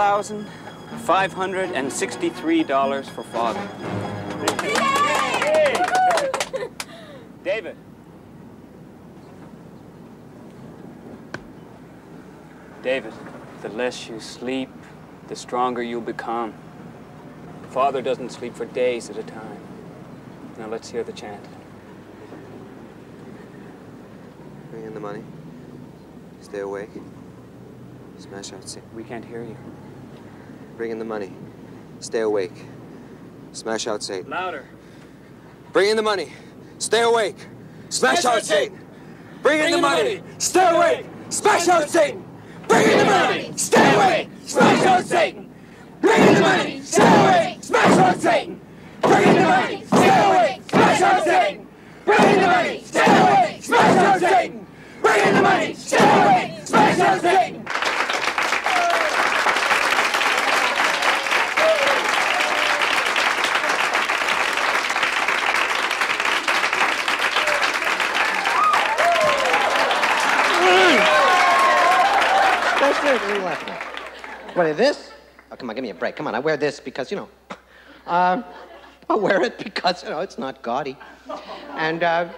$1,563 for father. David. David, the less you sleep, the stronger you'll become. Father doesn't sleep for days at a time. Now let's hear the chant. Bring in the money. Stay awake. Smash out sick. We can't hear you. Bring in the money. Stay awake. Smash out Satan. Louder. Bring in the money. Stay awake. Smash out Satan. Bring in the money. Stay awake. Smash out Satan. Bring in the money. Stay awake. Smash out Satan. Bring in the money. Stay awake. Smash out Satan. Bring in the money. Stay awake. Smash out Satan. Bring in the money. Stay awake. Smash out Satan. Bring in the money. Stay awake. Smash out Satan. What are you laughing at? What is this? Oh, come on, give me a break. Come on, I wear this because, you know, um, I wear it because, you know, it's not gaudy. And uh,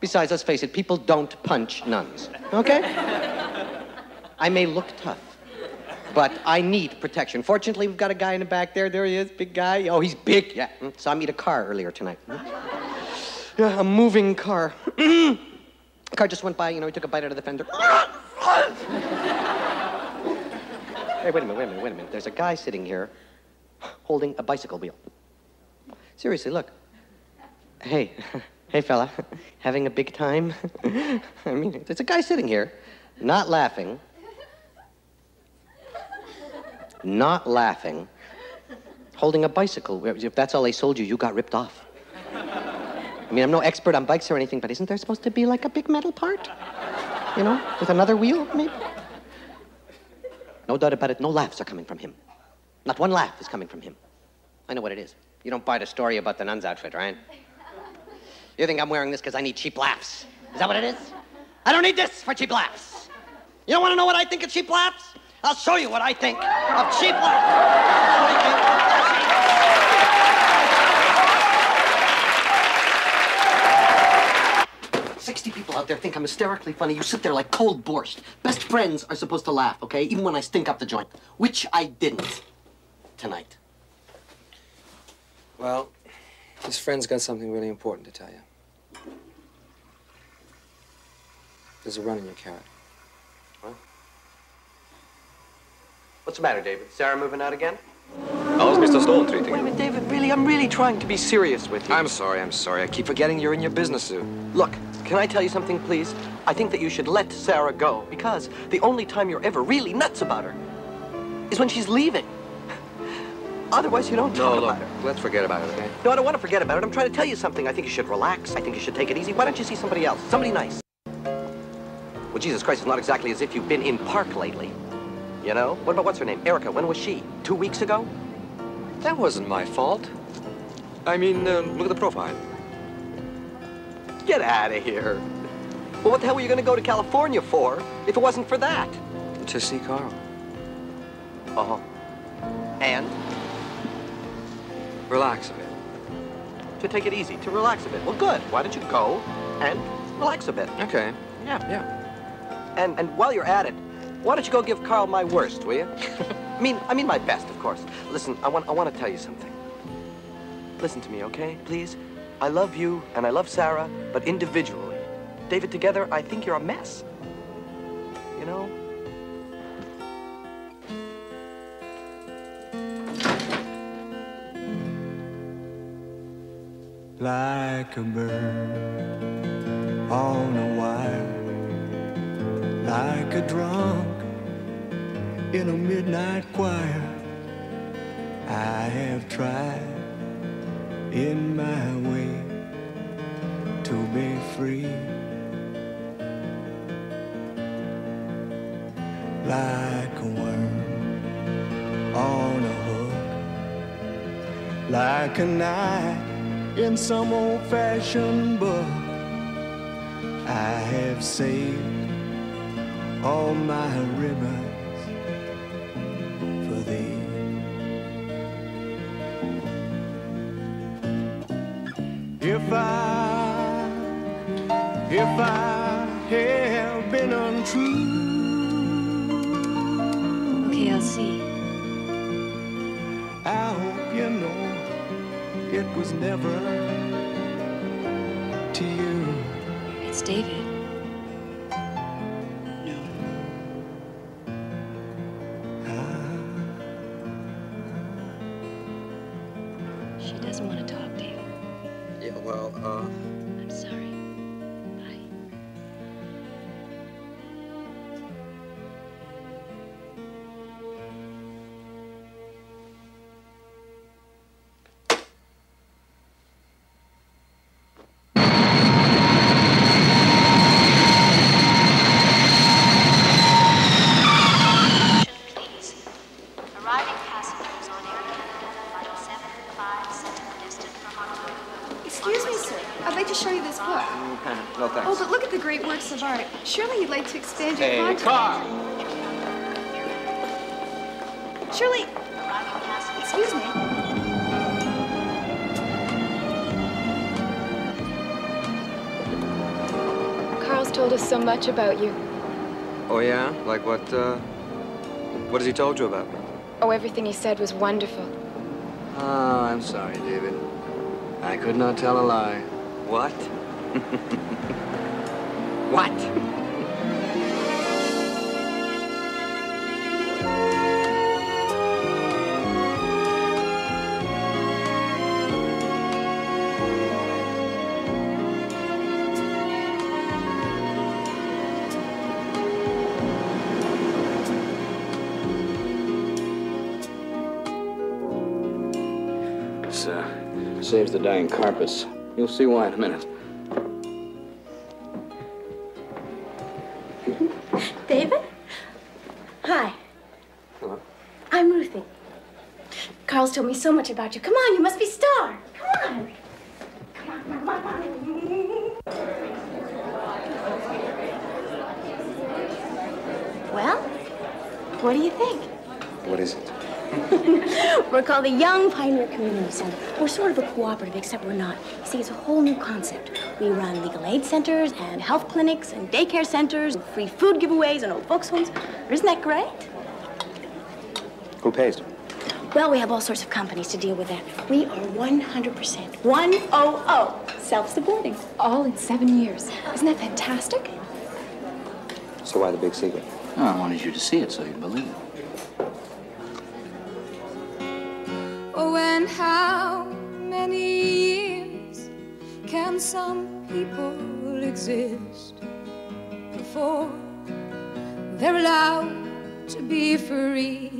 besides, let's face it, people don't punch nuns, okay? I may look tough, but I need protection. Fortunately, we've got a guy in the back there. There he is, big guy. Oh, he's big. Yeah, mm, saw me eat a car earlier tonight. Yeah, a moving car. car just went by, you know, he took a bite out of the fender. Hey, wait a minute, wait a minute, wait a minute. There's a guy sitting here holding a bicycle wheel. Seriously, look. Hey, hey, fella, having a big time? I mean, there's a guy sitting here, not laughing, not laughing, holding a bicycle. If that's all they sold you, you got ripped off. I mean, I'm no expert on bikes or anything, but isn't there supposed to be like a big metal part? You know, with another wheel, maybe? No doubt about it, no laughs are coming from him. Not one laugh is coming from him. I know what it is. You don't buy the story about the nun's outfit, right? You think I'm wearing this because I need cheap laughs? Is that what it is? I don't need this for cheap laughs. You don't want to know what I think of cheap laughs? I'll show you what I think of cheap laughs. Sixty people out there think I'm hysterically funny. You sit there like cold borscht. Best friends are supposed to laugh, okay? Even when I stink up the joint, which I didn't tonight. Well, his friend's got something really important to tell you. There's a run in your carrot. What? What's the matter, David? Sarah moving out again? How's Mr. Stone treating Wait a you? minute, David, really, I'm really trying to be serious with you. I'm sorry, I'm sorry. I keep forgetting you're in your business suit. Look, can I tell you something, please? I think that you should let Sarah go because the only time you're ever really nuts about her is when she's leaving. Otherwise, you don't No, talk look, about her. let's forget about it, okay? No, I don't want to forget about it. I'm trying to tell you something. I think you should relax. I think you should take it easy. Why don't you see somebody else? Somebody nice. Well, Jesus Christ, it's not exactly as if you've been in park lately. You know? What about what's her name? Erica. When was she? Two weeks ago? That wasn't my fault. I mean, uh, look at the profile. Get out of here. Well, what the hell were you going to go to California for if it wasn't for that? To see Carl. Uh-huh. And? Relax a bit. To take it easy, to relax a bit. Well, good. Why don't you go and relax a bit? Okay. Yeah. Yeah. And and while you're at it, why don't you go give Carl my worst, will you? I mean, I mean my best, of course. Listen, I want I want to tell you something. Listen to me, okay? Please. I love you and I love Sarah, but individually. David, together, I think you're a mess. You know? like a bird on a wire, like a drunk in a midnight choir. I have tried in my way to be free. like a worm on a hook, like a knight in some old fashioned book. I have saved all my ribbons much about you. Oh, yeah? Like what, uh, what has he told you about me? Oh, everything he said was wonderful. Oh, I'm sorry, David. I could not tell a lie. What? what? This, uh, saves the dying carpets. You'll see why in a minute. David? Hi. Hello. I'm Ruthie. Carl's told me so much about you. Come on, you must be Star. Come on. Come on, come on, come on. Well, what do you think? What is it? We're called the Young Pioneer Community Center. We're sort of a cooperative, except we're not. You see, it's a whole new concept. We run legal aid centers and health clinics and daycare centers, and free food giveaways and old folks' homes. Isn't that great? Who pays? Well, we have all sorts of companies to deal with that. We are 100%, 100, self-supporting. All in seven years. Isn't that fantastic? So why the big secret? Oh, I wanted you to see it so you'd believe it. And how many years can some people exist before they're allowed to be free?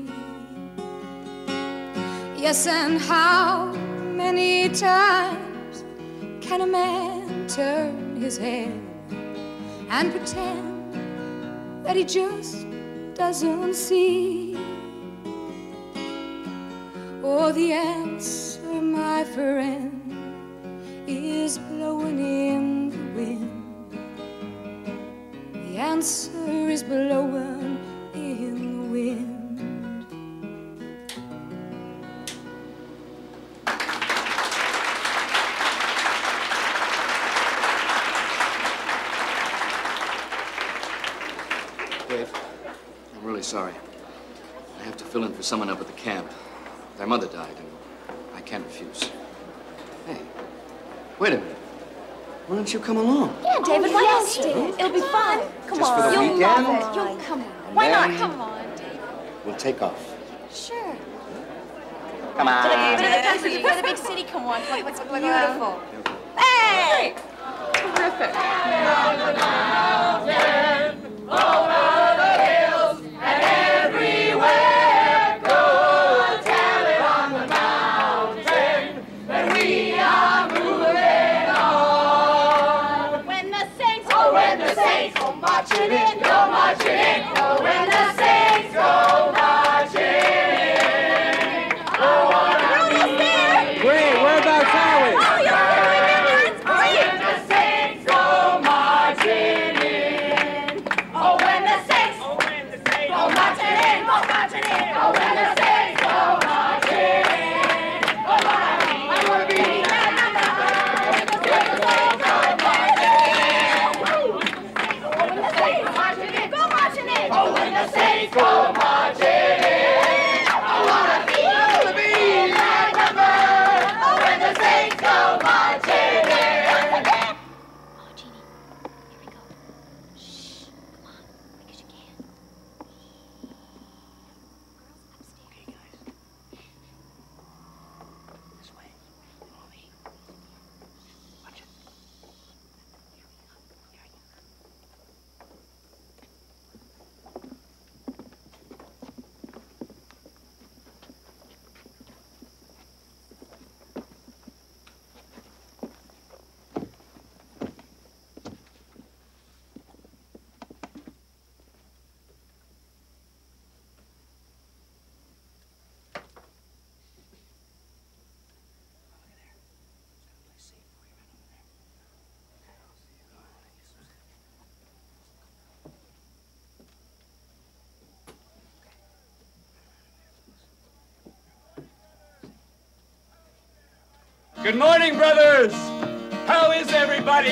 Yes, and how many times can a man turn his head and pretend that he just doesn't see? Oh, the answer, my friend, is blowing in the wind. The answer is blowing in the wind. Dave, I'm really sorry. I have to fill in for someone up at the camp. Their mother died, and I can't refuse. Hey, wait a minute. Why don't you come along? Yeah, David, why yes, don't you? David. It'll be fun. Come Just on. for the You'll weekend? love it. You'll come on. Why not? Come on, David. We'll take off. Sure. Come on. To the, to the country before the big city. Come on. Look, what's beautiful. Hey! Terrific. Saints go Oh, when the Saints go marching in. I wanna be, I wanna be that number. Oh, when the Saints go marching in. Good morning, brothers. How is everybody?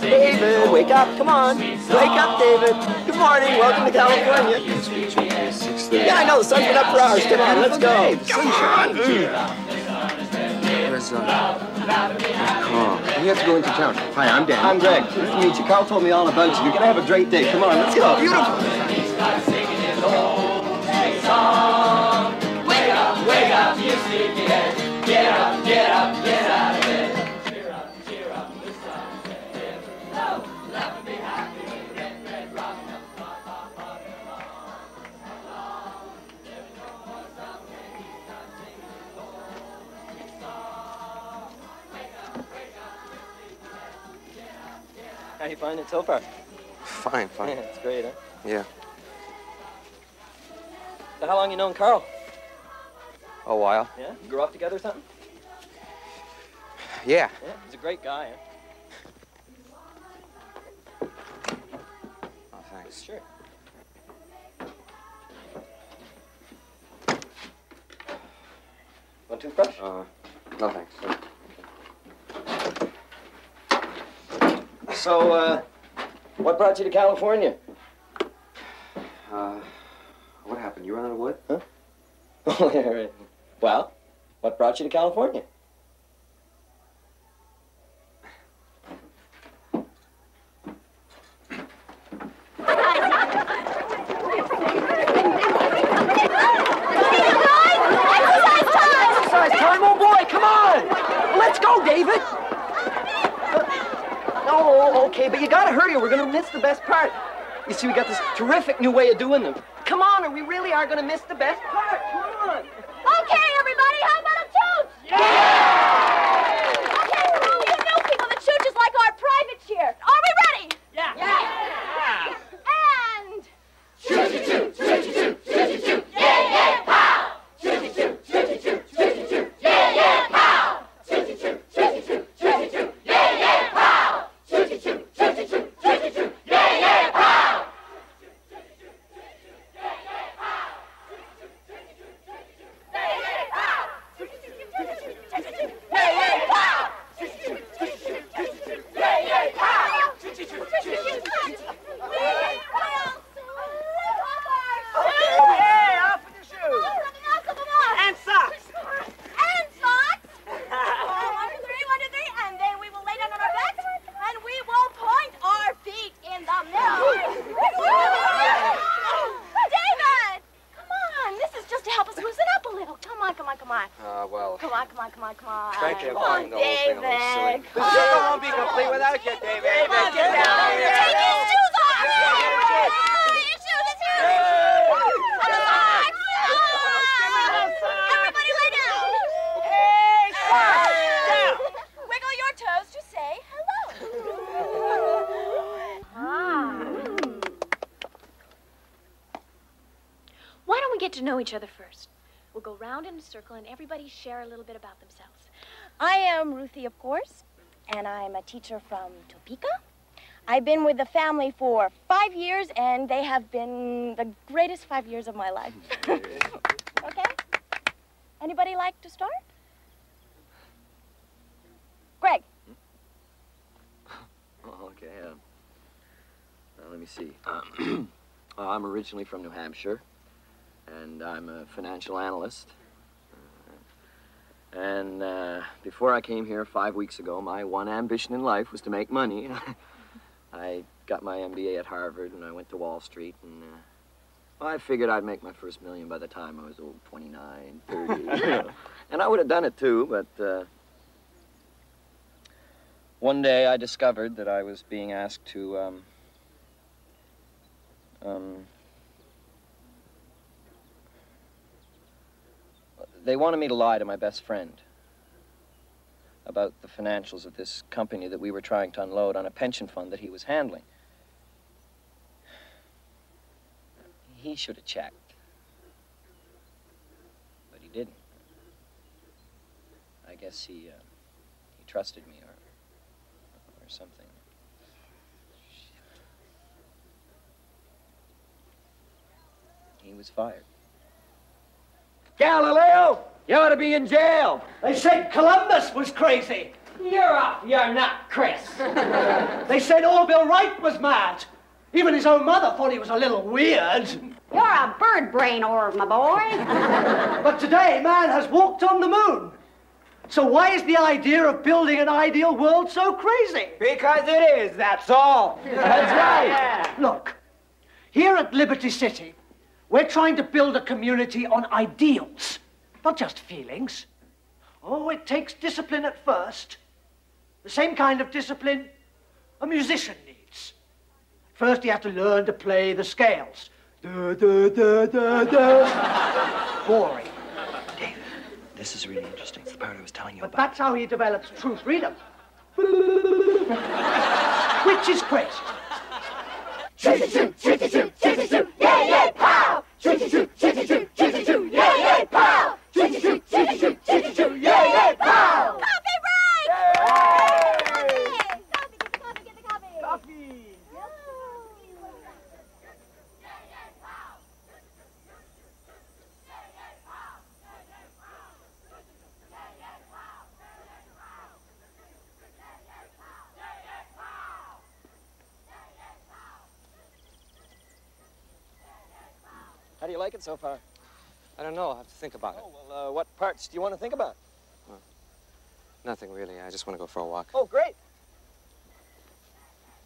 David, wake up, come on. Wake up, David. Good morning, welcome to California. Yeah, I know, the sun's been up for hours. Come on, let's go. Come on. Where's, Oh, Carl? We have to go into town. Hi, I'm Dan. I'm Greg. Nice to meet you. Carl told me all about you. You're gonna have a great day. Come on, let's go. Beautiful. Wake up, wake up, you sleepyhead. Get up, get up, get How you find it so far? Fine, fine. Yeah, it's great, huh? Yeah. So how long you known Carl? A while. Yeah? You grew up together or something? Yeah. Yeah, he's a great guy, huh? Oh, thanks. Sure. Want toothbrush? Uh, no thanks. So, uh, what brought you to California? Uh, what happened? You ran out of wood? Huh? Oh, yeah, right. Well, what brought you to California? Exercise time, oh okay, but you gotta hurry or we're gonna miss the best part. You see, we got this terrific new way of doing them. Come on, or we really are gonna miss the best part. I can't find the whole thing. I'm silly. The circle won't be complete without you, David. David, get down here. Take his shoes off. His shoes, his. Everybody lay down. Down. Wiggle your toes to say hello. ah. Why don't we get to know each other first? We'll go round in a circle and everybody share a little bit about I am Ruthie, of course, and I'm a teacher from Topeka. I've been with the family for five years, and they have been the greatest five years of my life. okay? Anybody like to start? Greg. Oh, okay. Uh, uh, let me see. Um, uh, I'm originally from New Hampshire, and I'm a financial analyst. And uh, before I came here five weeks ago, my one ambition in life was to make money. I got my MBA at Harvard, and I went to Wall Street, and uh, well, I figured I'd make my first million by the time I was old, 29, 30. you know. And I would have done it too, but uh, one day I discovered that I was being asked to um, um, they wanted me to lie to my best friend about the financials of this company that we were trying to unload on a pension fund that he was handling. He should have checked. But he didn't. I guess he, uh, he trusted me or, or something. He was fired. Galileo, you ought to be in jail. They said Columbus was crazy. You're up, you're not, Chris. they said Orville Wright was mad. Even his own mother thought he was a little weird. You're a bird brain, Orv, my boy. But today, man has walked on the moon. So why is the idea of building an ideal world so crazy? Because it is, that's all. That's right. Look, here at Liberty City, we're trying to build a community on ideals, not just feelings. Oh, it takes discipline at first. The same kind of discipline a musician needs. First, you have to learn to play the scales. Da, da, da, da, da. Boring. This is really interesting. It's the part I was telling you about. But that's how he develops true freedom. Which is crazy. Shoot, shooty shoot, shooty shoot, yeah, yeah, pow! Shooty shoot, shooty shoot, shooty shoot, yeah, yeah, pow! Shooty shoot, shooty shoot, shooty shoot, yeah, yeah, pow! You like it so far? I don't know. I'll have to think about it. Oh, well, uh, what parts do you want to think about? Nothing really. I just want to go for a walk. Oh, great.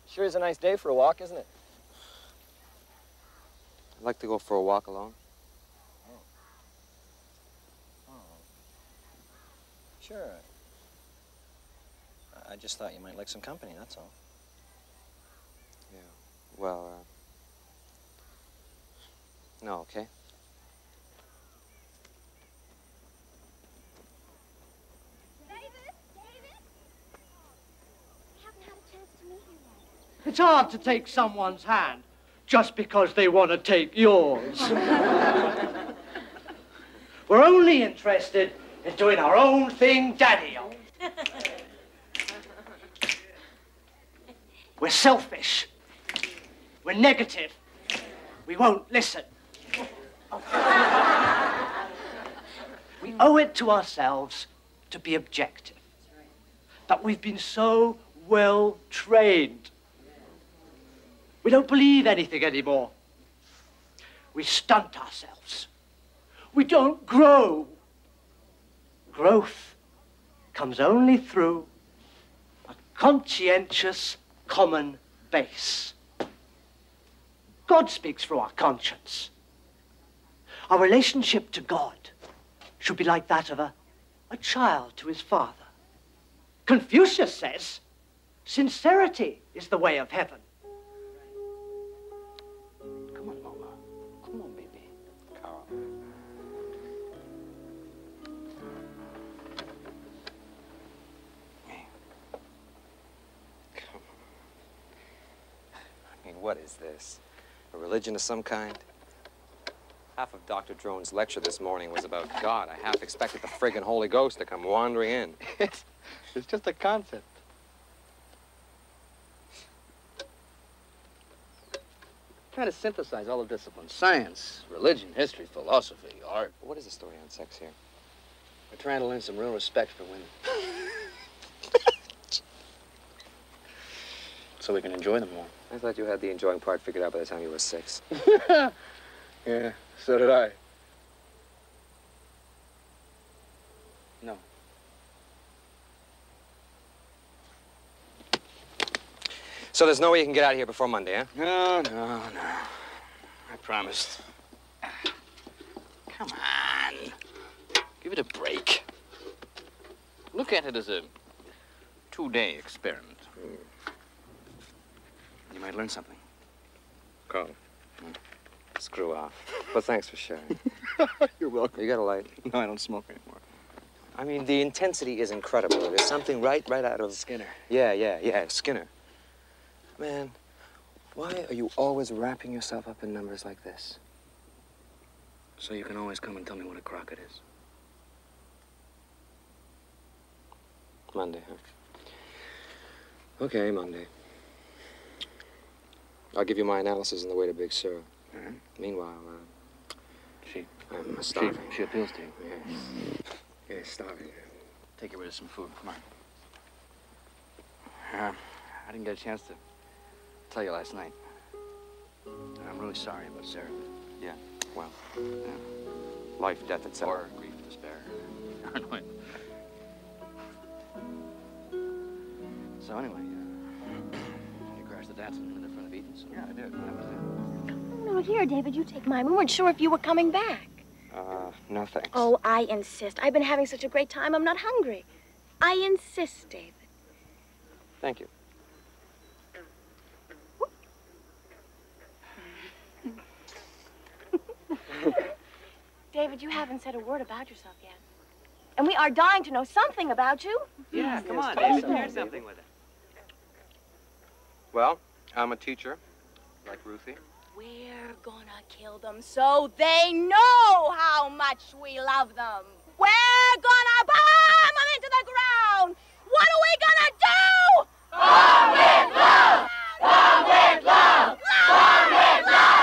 Sure is a nice day for a walk, isn't it? I'd like to go for a walk alone. Oh. Sure. I- I just thought you might like some company, that's all. Yeah. Well, uh, no, okay? It's hard to take someone's hand just because they want to take yours. We're only interested in doing our own thing, Daddy. We're selfish. We're negative. We won't listen. We owe it to ourselves to be objective. But we've been so well trained. We don't believe anything anymore. We stunt ourselves. We don't grow. Growth comes only through a conscientious common base. God speaks through our conscience. Our relationship to God should be like that of a, a child to his father. Confucius says, sincerity is the way of heaven. Come on, Mama. Come on, baby. Carl. I mean, what is this? A religion of some kind? Half of Dr. Drone's lecture this morning was about God. I half expected the friggin' Holy Ghost to come wandering in. It's, it's just a concept. Trying to synthesize all the disciplines science, religion, history, philosophy, art. What is the story on sex here? We're trying to learn some real respect for women. so we can enjoy them more. I thought you had the enjoying part figured out by the time you were six. Yeah, so did I. No. So there's no way you can get out of here before Monday, huh? No, no, no. I promised. Come on. Give it a break. Look at it as a two-day experiment. Hmm. You might learn something. Carl. Screw off. But thanks for sharing. You're welcome. You got a light? No, I don't smoke anymore. I mean, the intensity is incredible. There's something right, right out of Skinner. Yeah, yeah, yeah, Skinner. Man, why are you always wrapping yourself up in numbers like this? So you can always come and tell me what a crock it is. Monday, huh? Okay, Monday. I'll give you my analysis on the way to Big Sur. Meanwhile, uh, She, I'm she, starving. she appeals to you. Yes. Yes, starving. Take her with of some food. Come on. Uh, I didn't get a chance to tell you last night. I'm really sorry about Sarah. Yeah, well, Yeah. life, death, etc. Or grief, despair. So anyway, uh, you crashed the dance in the front of Eaton's? Yeah, I did. What happened to No, here, David, you take mine. We weren't sure if you were coming back. Uh, no thanks. Oh, I insist. I've been having such a great time, I'm not hungry. I insist, David. Thank you. David, you haven't said a word about yourself yet. And we are dying to know something about you. Yeah, come on, David, share something with it. Well, I'm a teacher, like Ruthie. We're gonna kill them so they know how much we love them. We're gonna bomb them into the ground. What are we gonna do? Bomb with love. Bomb with love. Bomb with love.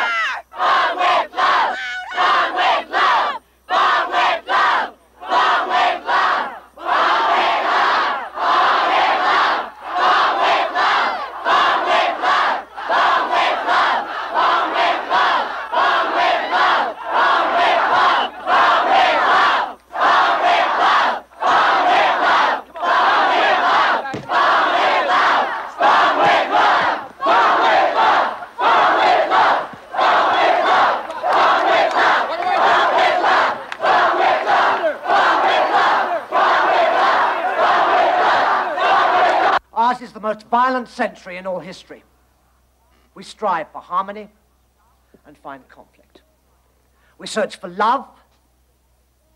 The most violent century in all history. We strive for harmony and find conflict. We search for love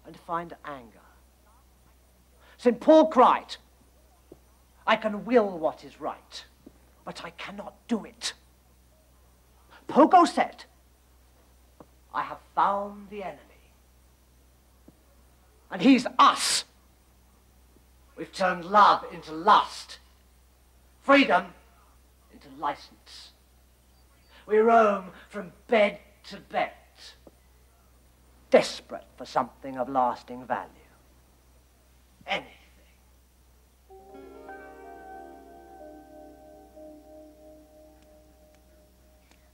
and find anger. St. Paul cried, I can will what is right, but I cannot do it. Pogo said, I have found the enemy. And he's us. We've turned love into lust, freedom into license. We roam from bed to bed, desperate for something of lasting value. Anything.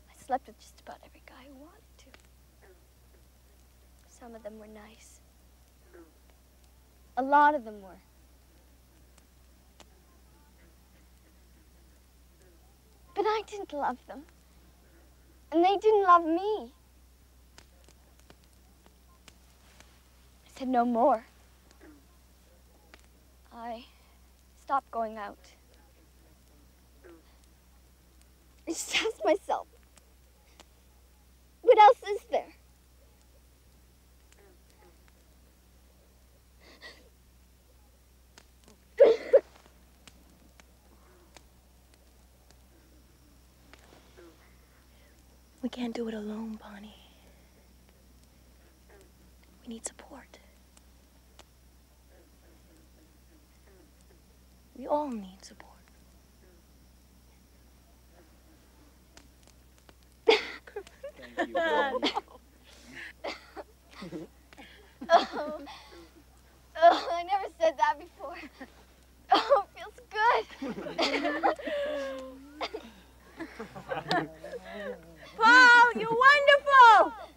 I slept with just about every guy who wanted to. Some of them were nice. A lot of them were. But I didn't love them. And they didn't love me. I said no more. I stopped going out. I just asked myself, what else is there? Can't do it alone, Bonnie. We need support. We all need support. Oh. oh, I never said that before. Oh, it feels good. Paul, you're wonderful!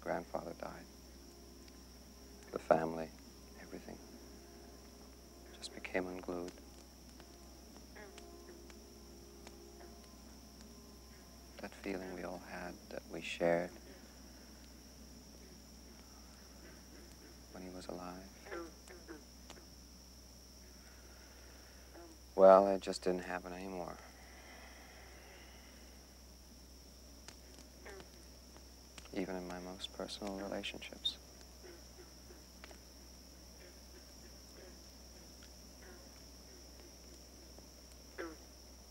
Grandfather died, the family, everything just became unglued. That feeling we all had that we shared when he was alive. Well, it just didn't happen anymore. Even in my personal relationships.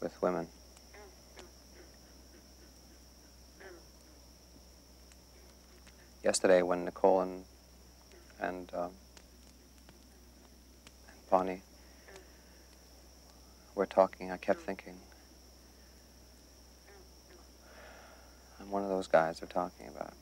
With women. Yesterday, when Nicole and and, um, and Bonnie were talking, I kept thinking, I'm one of those guys they're talking about.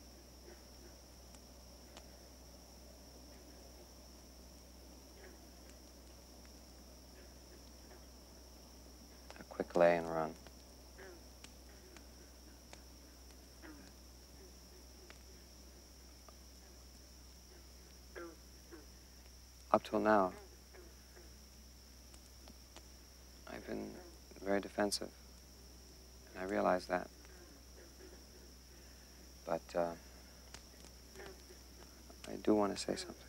A quick lay and run. Up till now, I've been very defensive, and I realize that. But uh, I do want to say something.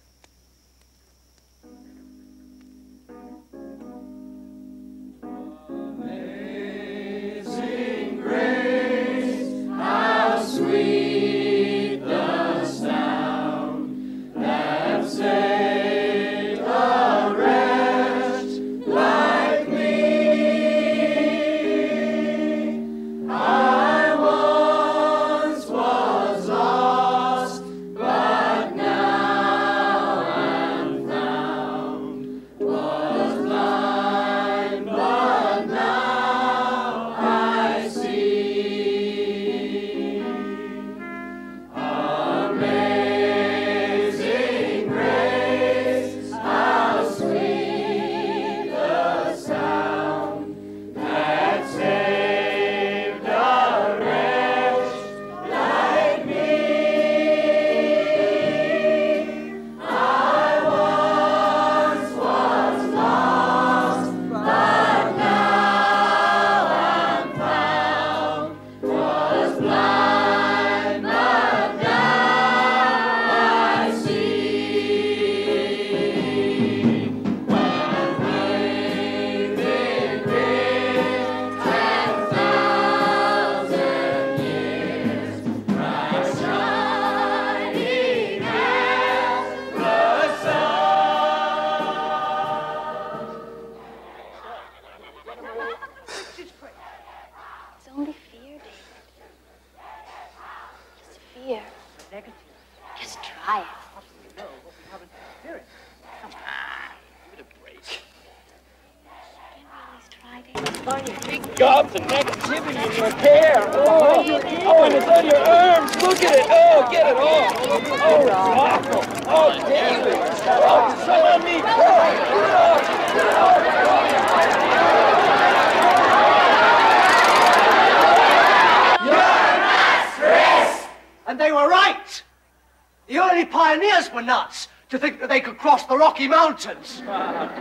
Mountains.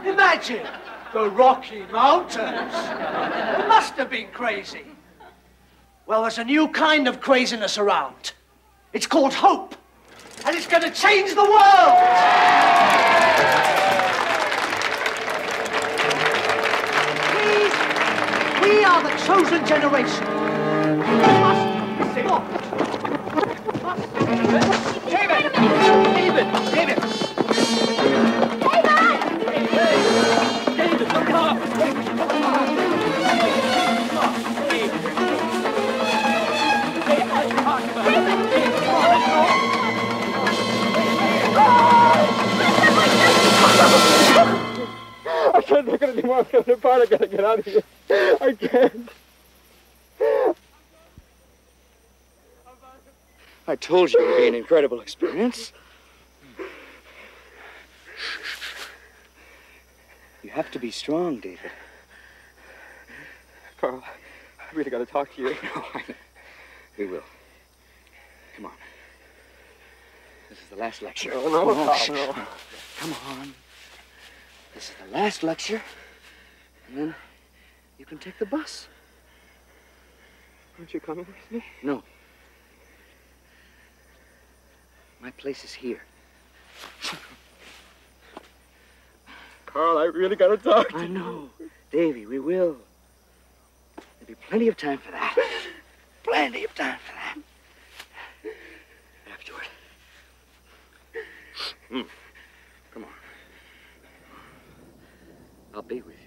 Imagine the Rocky Mountains. They must have been crazy. Well, there's a new kind of craziness around. It's called hope. And it's going to change the world. We, we are the chosen generation. David! David! David, I can't gonna do more. I'm coming apart. I gotta get out of here. I can't. I told you it would be an incredible experience. You have to be strong, David. Carl, I really gotta talk to you. We will. Come on. This is the last lecture. No, no, Come on. Shh. no. Come on. This is the last lecture. And then you can take the bus. Aren't you coming with me? No. My place is here. Carl, I really gotta talk to I you. know. Davy, we will. There'll be plenty of time for that. plenty of time for that. Afterward. Hmm. Come on. I'll be with you.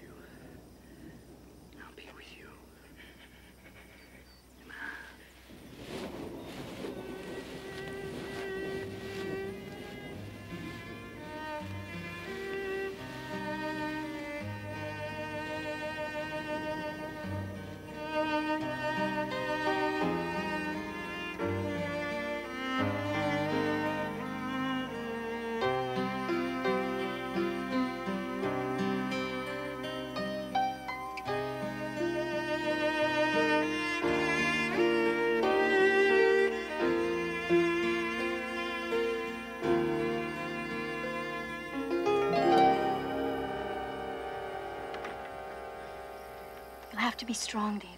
Be strong, David.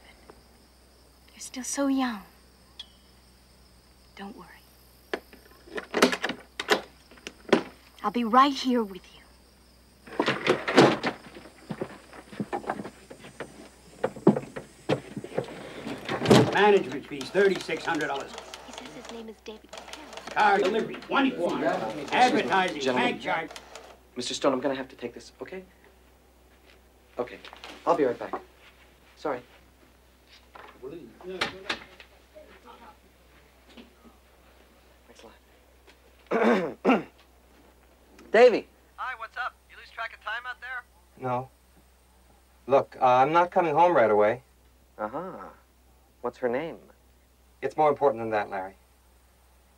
You're still so young. Don't worry. I'll be right here with you. Management fees, $3,600. He says his name is David Kappel. Car delivery, 24. Advertising, Gentlemen. bank charge. Mr. Stone, I'm gonna have to take this, okay? Okay. I'll be right back. Sorry. Thanks a lot. Davy. Hi, what's up? You lose track of time out there? No. Look, uh, I'm not coming home right away. Uh-huh. What's her name? It's more important than that, Larry.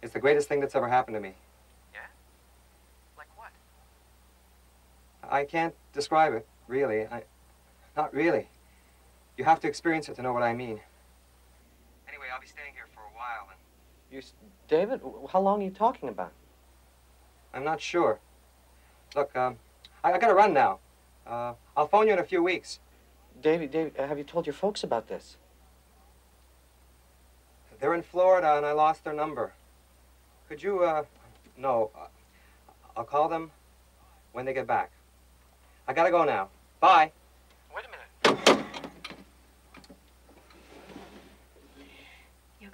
It's the greatest thing that's ever happened to me. Yeah? Like what? I can't describe it, really. I, not really. You have to experience it to know what I mean. Anyway, I'll be staying here for a while. And... You, s- David, how long are you talking about? I'm not sure. Look, um, I, I gotta run now. Uh, I'll phone you in a few weeks. David, David, have you told your folks about this? They're in Florida, and I lost their number. Could you, uh, no, uh, I'll call them when they get back. I gotta go now. Bye. Wait a minute.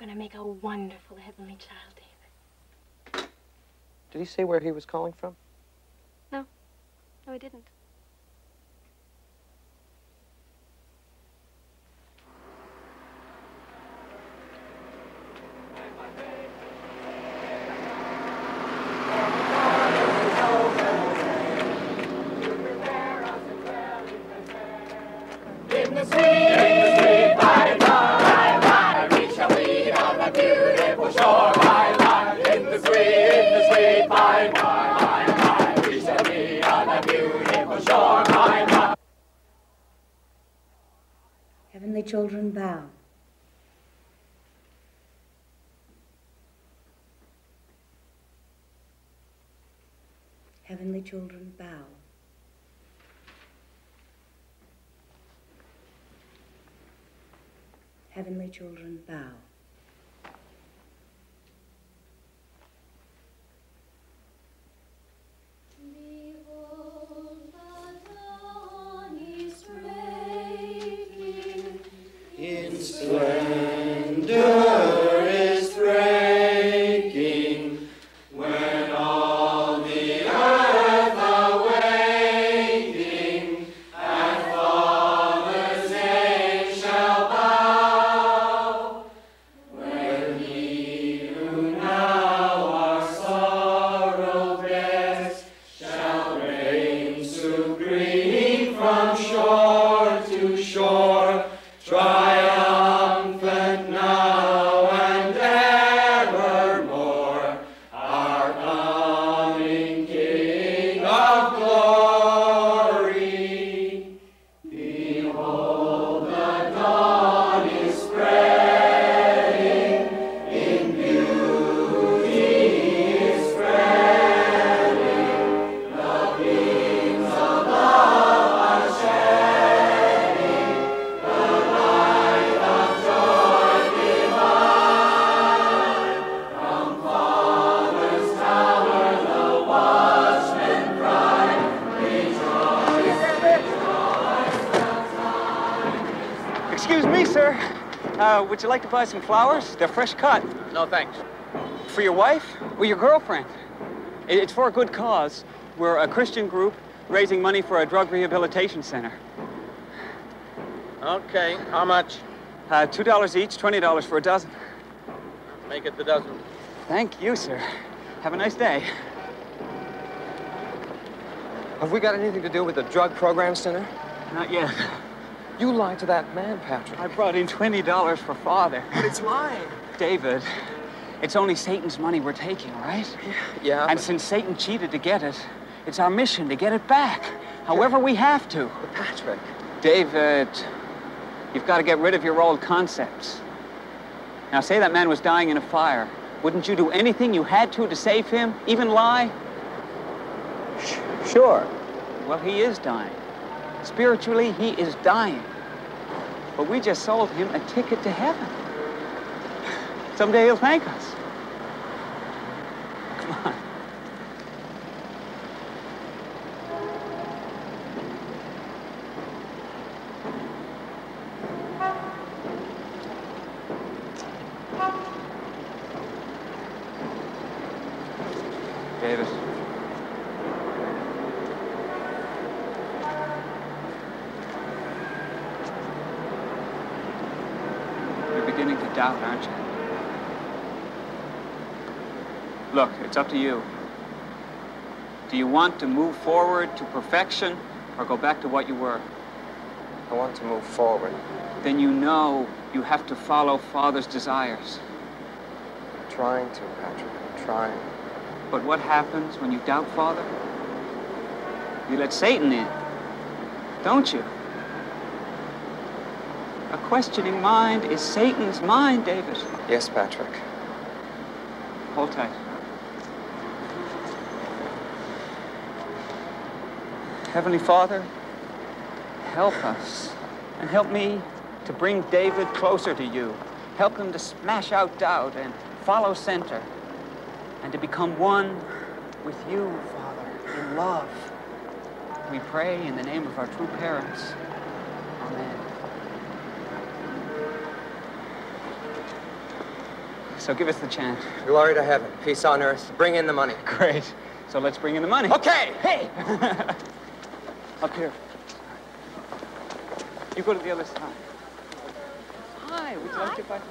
You're gonna make a wonderful heavenly child, David. Did he say where he was calling from? No. No, he didn't. Children, bow. Heavenly children, bow. Would you like to buy some flowers? They're fresh cut. No, thanks. For your wife or your girlfriend? It's for a good cause. We're a Christian group raising money for a drug rehabilitation center. Okay, how much? Uh, $2 each, $20 for a dozen. Make it the dozen. Thank you, sir. Have a nice day. Have we got anything to do with the drug program center? Not yet. You lied to that man, Patrick. I brought in $20 for father. But it's mine. David, it's only Satan's money we're taking, right? Yeah. yeah And since Satan cheated to get it, it's our mission to get it back, however we have to. Patrick. David, you've got to get rid of your old concepts. Now, say that man was dying in a fire. Wouldn't you do anything you had to to save him? Even lie? Sure. Well, he is dying. Spiritually, he is dying. But we just sold him a ticket to heaven. Someday he'll thank us. Come on. doubt, aren't you? Look, it's up to you. Do you want to move forward to perfection or go back to what you were? I want to move forward. Then you know you have to follow Father's desires. I'm trying to, Patrick. I'm trying. But what happens when you doubt Father? You let Satan in, don't you? A questioning mind is Satan's mind, David. Yes, Patrick. Hold tight. Heavenly Father, help us and help me to bring David closer to you. Help him to smash out doubt and follow center and to become one with you, Father, in love. We pray in the name of our true parents. Amen. So give us the chant. Glory to heaven, peace on earth. Bring in the money. Great. So let's bring in the money. Okay. Hey! Up here. You go to the other side. Hi, would you like to buy some?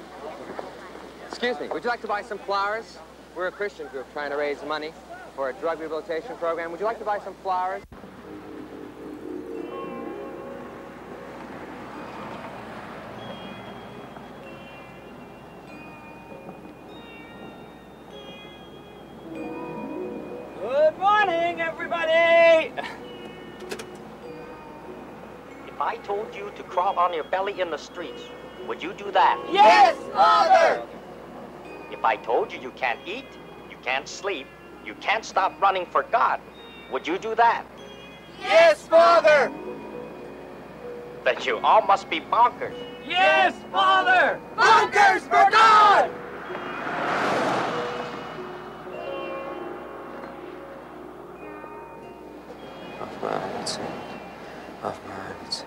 Excuse me, would you like to buy some flowers? We're a Christian group trying to raise money for a drug rehabilitation program. Would you like to buy some flowers? Crawl on your belly in the streets, would you do that? Yes, Father! If I told you you can't eat, you can't sleep, you can't stop running for God, would you do that? Yes, Father! Then you all must be bonkers. Yes, Father! Bonkers for God! Off my eyelids. Off my eyelids.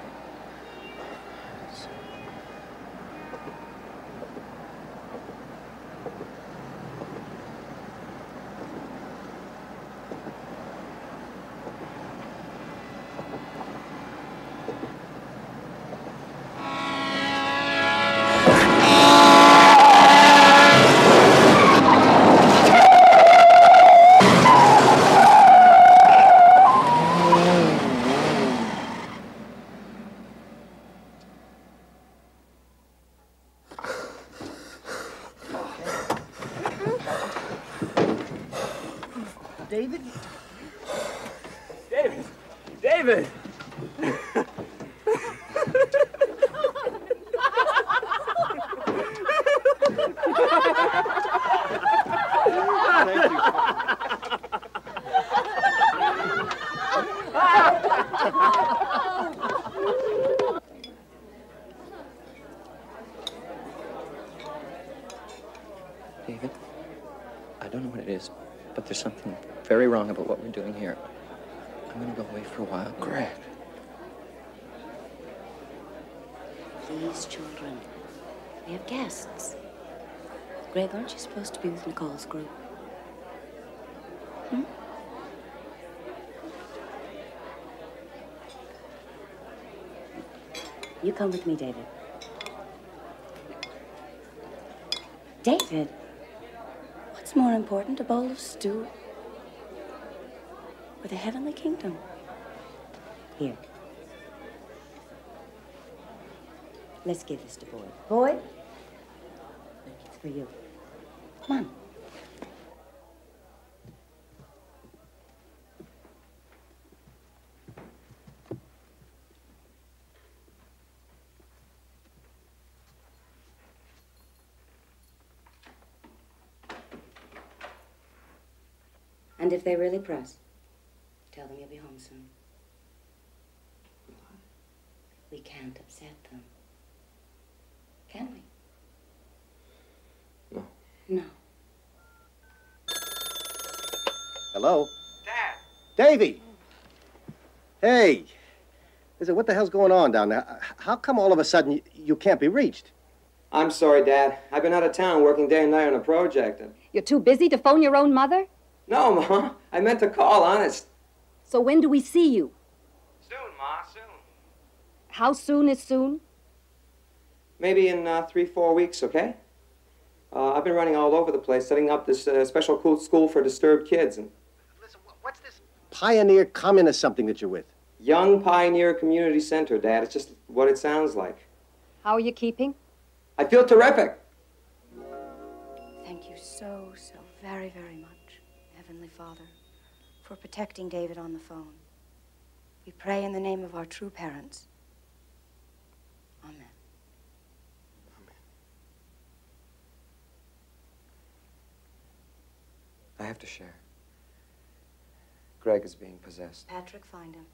David? David! David! Thank you. David, I don't know what it is, but there's something very wrong about what we're doing here. I'm gonna go away for a while. Greg. Please, children. We have guests. Greg, aren't you supposed to be with Nicole's group? Hmm? You come with me, David. David, what's more important, a bowl of stew or the heavenly kingdom? Here. Let's give this to Boyd. Boyd? It's for you. Come on. And if they really press, tell them you'll be home soon. We can't upset them. Can we? No. No. Hello? Dad. Davy! Hey! I said, what the hell's going on down there? How come all of a sudden you, you can't be reached? I'm sorry, Dad. I've been out of town working day and night on a project. And... You're too busy to phone your own mother? No, Ma. I meant to call, honest. So when do we see you? Soon, Ma, soon. How soon is soon? Maybe in uh, three, four weeks, okay? Uh, I've been running all over the place, setting up this uh, special cool school for disturbed kids. And Pioneer communist something that you're with. Young Pioneer Community Center, Dad. It's just what it sounds like. How are you keeping? I feel terrific. Thank you so, so very, very much, Heavenly Father, for protecting David on the phone. We pray in the name of our true parents. Amen. Amen. I have to share. Greg is being possessed. Patrick, find him.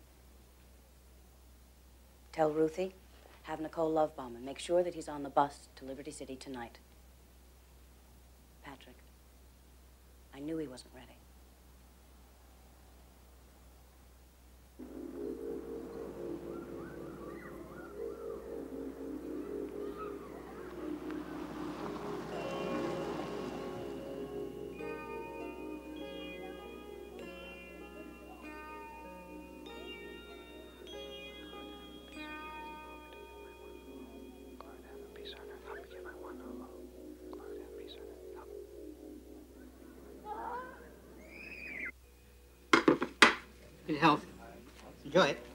Tell Ruthie, have Nicole love bomb and make sure that he's on the bus to Liberty City tonight. Patrick, I knew he wasn't ready. Enjoy it.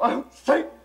Oh, Satan!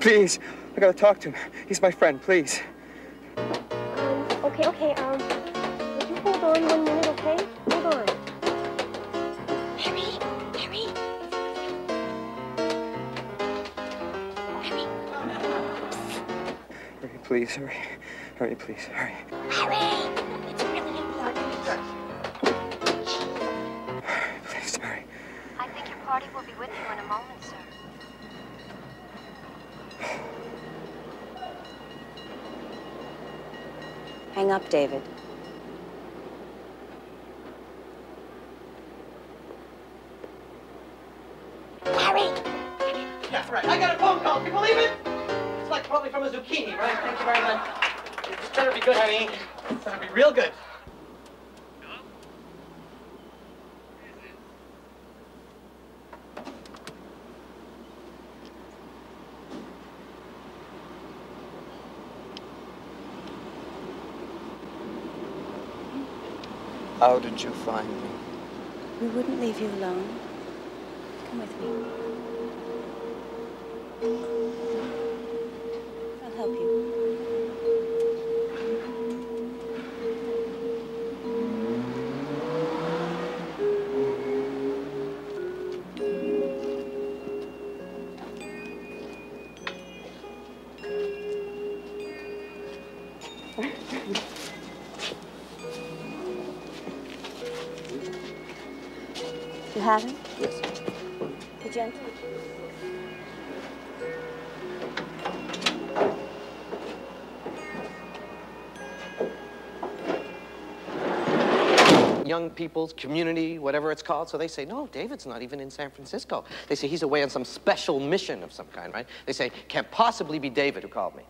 Please, I gotta talk to him. He's my friend, please. Um, okay, okay, um, would you hold on one minute, okay? Hold on. Harry, Harry. Harry. Hurry, please, hurry. Hurry, please, hurry. Harry! It's really important. Please, hurry. I think your party will be with you in a moment, sir. Hang up, David. You find me? We wouldn't leave you alone. Young people's community, whatever it's called. So they say, no, David's not even in San Francisco. They say he's away on some special mission of some kind, right? They say, can't possibly be David who called me.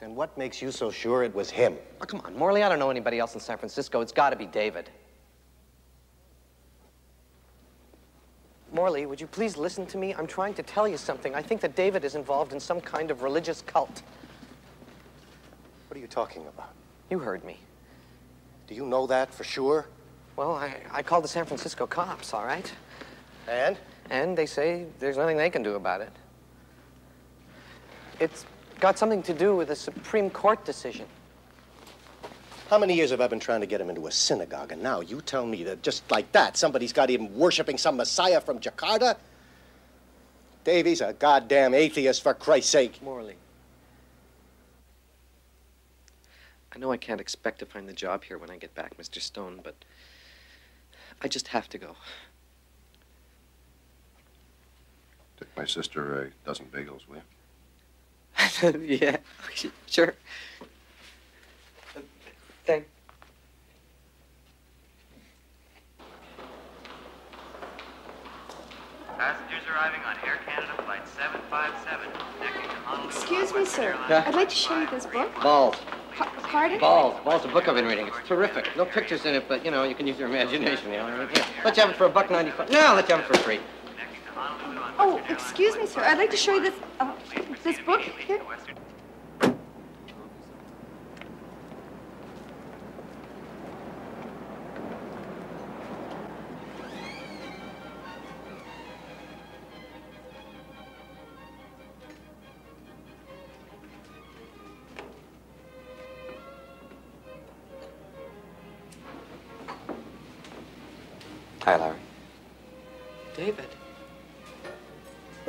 Then what makes you so sure it was him? Oh, come on, Morley, I don't know anybody else in San Francisco. It's got to be David. Morley, would you please listen to me? I'm trying to tell you something. I think that David is involved in some kind of religious cult. What are you talking about? You heard me. Do you know that for sure? Well, I, I called the San Francisco cops, all right? And? And they say there's nothing they can do about it. It's got something to do with a Supreme Court decision. How many years have I been trying to get him into a synagogue, and now you tell me that just like that, somebody's got him worshiping some messiah from Jakarta? Davy's a goddamn atheist, for Christ's sake. Morley. I know I can't expect to find the job here when I get back, Mr. Stone, but I just have to go. Take my sister uh, a dozen bagels, will you? yeah, sure. Thank. Passengers arriving on Air Canada flight 757, connecting to Honolulu. Excuse me, sir. Yeah? I'd like to show you this book. Balls. Pa- pardon? Balls. Balls, a book I've been reading. It's terrific. No pictures in it, but, you know, you can use your imagination, you know. Yeah. Let's have it for a buck ninety-five. No, let's have it for free. Oh, excuse me, sir. I'd like to show you this, uh, this book here.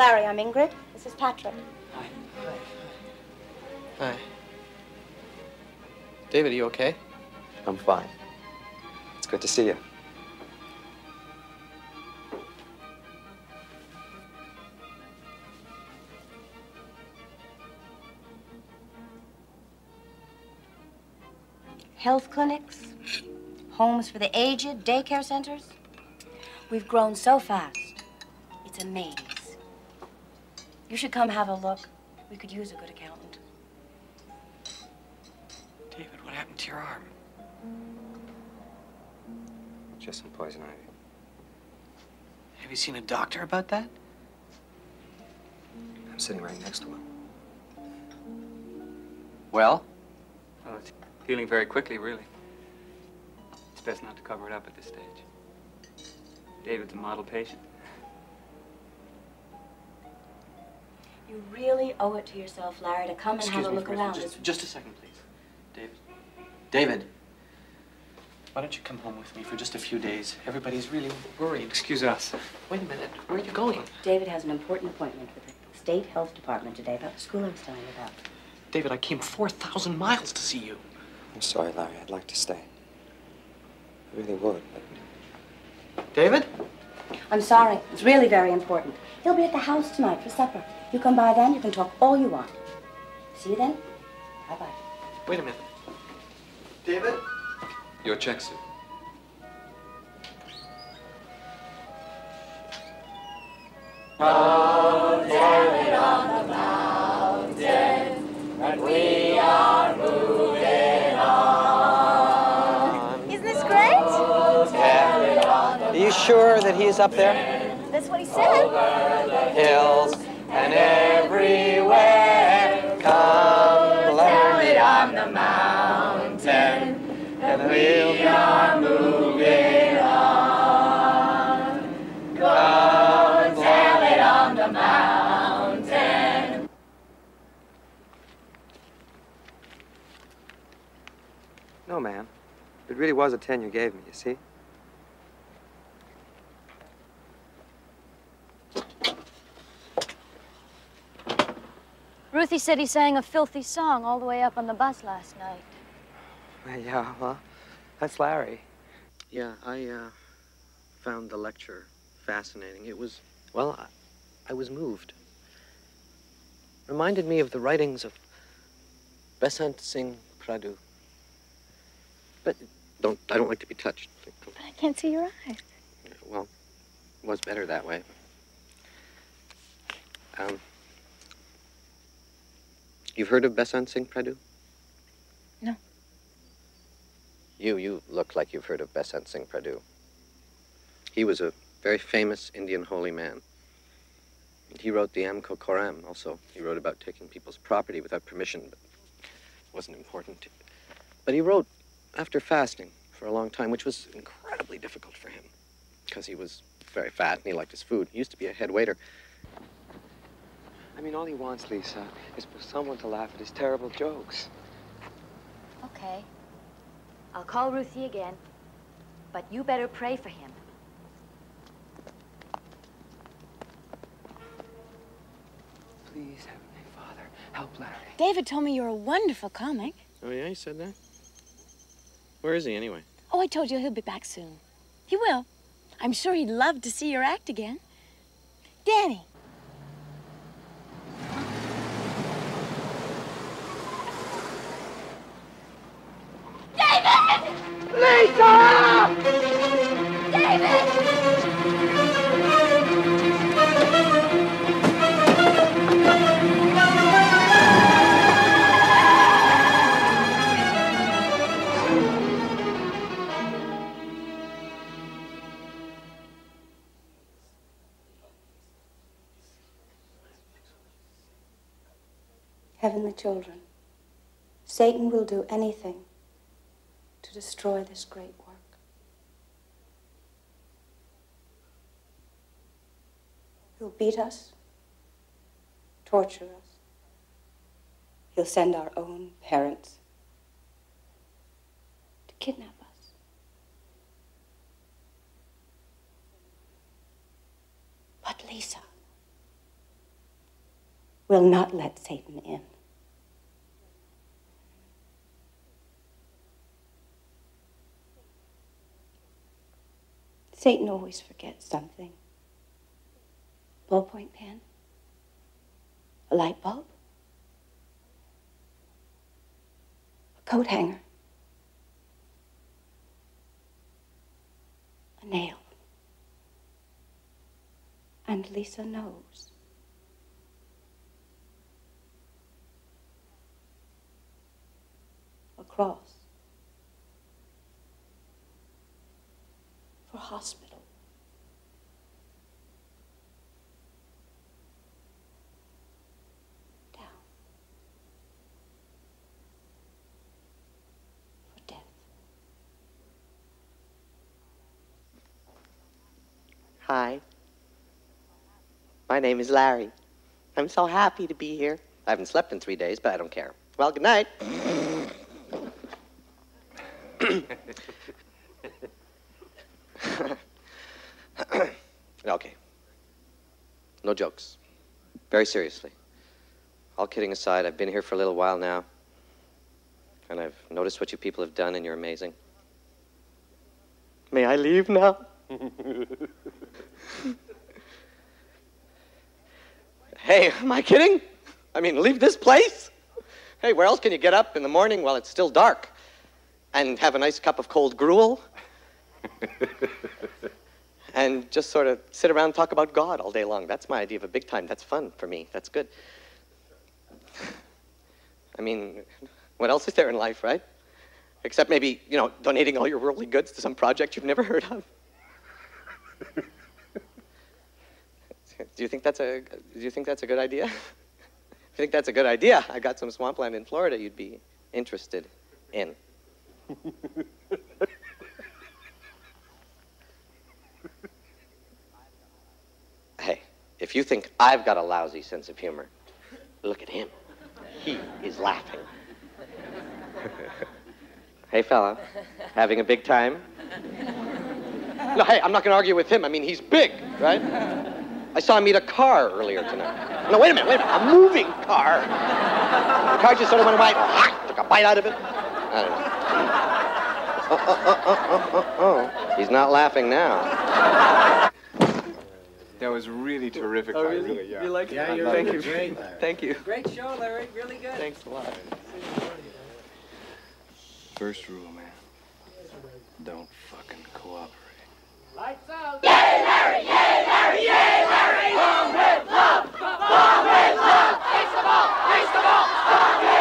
Larry, I'm Ingrid. This is Patrick. Hi. Hi. Hi. Hi. David, are you okay? I'm fine. It's good to see you. Health clinics, homes for the aged, daycare centers. We've grown so fast. It's a maze. You should come have a look. We could use a good accountant. David, what happened to your arm? Just some poison ivy. Have you seen a doctor about that? I'm sitting right next to him. Well? Well, it's healing very quickly, really. It's best not to cover it up at this stage. David's a model patient. You really owe it to yourself, Larry, to come and Excuse have a look for a minute. around. Just, just a second, please. David. David. Why don't you come home with me for just a few days? Everybody's really worried. Excuse us. Wait a minute. Where are you going? David has an important appointment with the state health department today about the school I'm telling you about. David, I came 4,000 miles to see you. I'm sorry, Larry. I'd like to stay. I really would, but David? I'm sorry. It's really very important. He'll be at the house tonight for supper. You come by then, you can talk all you want. See you then? Bye-bye. Wait a minute. David? Your check, sir. Down, David, on the mountain, and we are moving on. Isn't this great? Are you sure that he's up there? That's what he said. Hills and everywhere come learn it on the mountain and we are moving on. Come tell it on the mountain. no, ma'am. It really was a 10 you gave me, you see? Ruthie said he sang a filthy song all the way up on the bus last night. Yeah, well, that's Larry. Yeah, I uh, found the lecture fascinating. It was, well, I, I was moved. Reminded me of the writings of Besant Singh Pradu. But don't, I don't like to be touched. But I can't see your eyes. Well, it was better that way. Um, you've heard of Besant Singh Pradu? No. You, you look like you've heard of Besant Singh Pradu. He was a very famous Indian holy man. And he wrote the Amko Koram also. He wrote about taking people's property without permission, but it wasn't important. But he wrote after fasting for a long time, which was incredibly difficult for him because he was very fat and he liked his food. He used to be a head waiter. I mean, all he wants, Lisa, is for someone to laugh at his terrible jokes. Okay. I'll call Ruthie again. But you better pray for him. Please, Heavenly Father, help Larry. David told me you're a wonderful comic. Oh, yeah, he said that? Where is he, anyway? Oh, I told you he'll be back soon. He will. I'm sure he'd love to see your act again. Danny. Heavenly children, Satan will do anything to destroy this great work. He'll beat us, torture us. He'll send our own parents to kidnap us. But Lisa will not let Satan in. Satan always forgets something. Ballpoint pen? A light bulb? A coat hanger? A nail? And Lisa knows. A cross. For hospital. Hi. My name is Larry. I'm so happy to be here. I haven't slept in three days, but I don't care. Well, good night. okay. No jokes. Very seriously. All kidding aside, I've been here for a little while now, and I've noticed what you people have done, and you're amazing. May I leave now? hey, am I kidding? I mean, leave this place? Hey, where else can you get up in the morning while it's still dark and have a nice cup of cold gruel and just sort of sit around and talk about God all day long? That's my idea of a big time. That's fun for me. That's good. I mean, what else is there in life, right? Except maybe, you know, donating all your worldly goods to some project you've never heard of. do you think that's a do you think that's a good idea? if you think that's a good idea, I got some swampland in Florida you'd be interested in. hey, if you think I've got a lousy sense of humor, look at him. He is laughing. hey, fella, having a big time? No, hey, I'm not going to argue with him. I mean, he's big, right? I saw him eat a car earlier tonight. No, wait a minute, wait a minute. A moving car. The car just sort of went by, took a bite out of it. I don't know. Oh, oh, oh, oh, oh, oh. He's not laughing now. That was really terrific. Oh, Larry, really? yeah. You like it? Yeah, you Thank you. it. Great, Larry. Thank you. Great show, Larry. Really good. Thanks a lot. First rule, man. Don't fucking cooperate. Lights out. Yay, Larry! Yay, Larry! Yay, Larry! Bomb with love! Bomb with love! Face the ball! Face the ball! Bomb with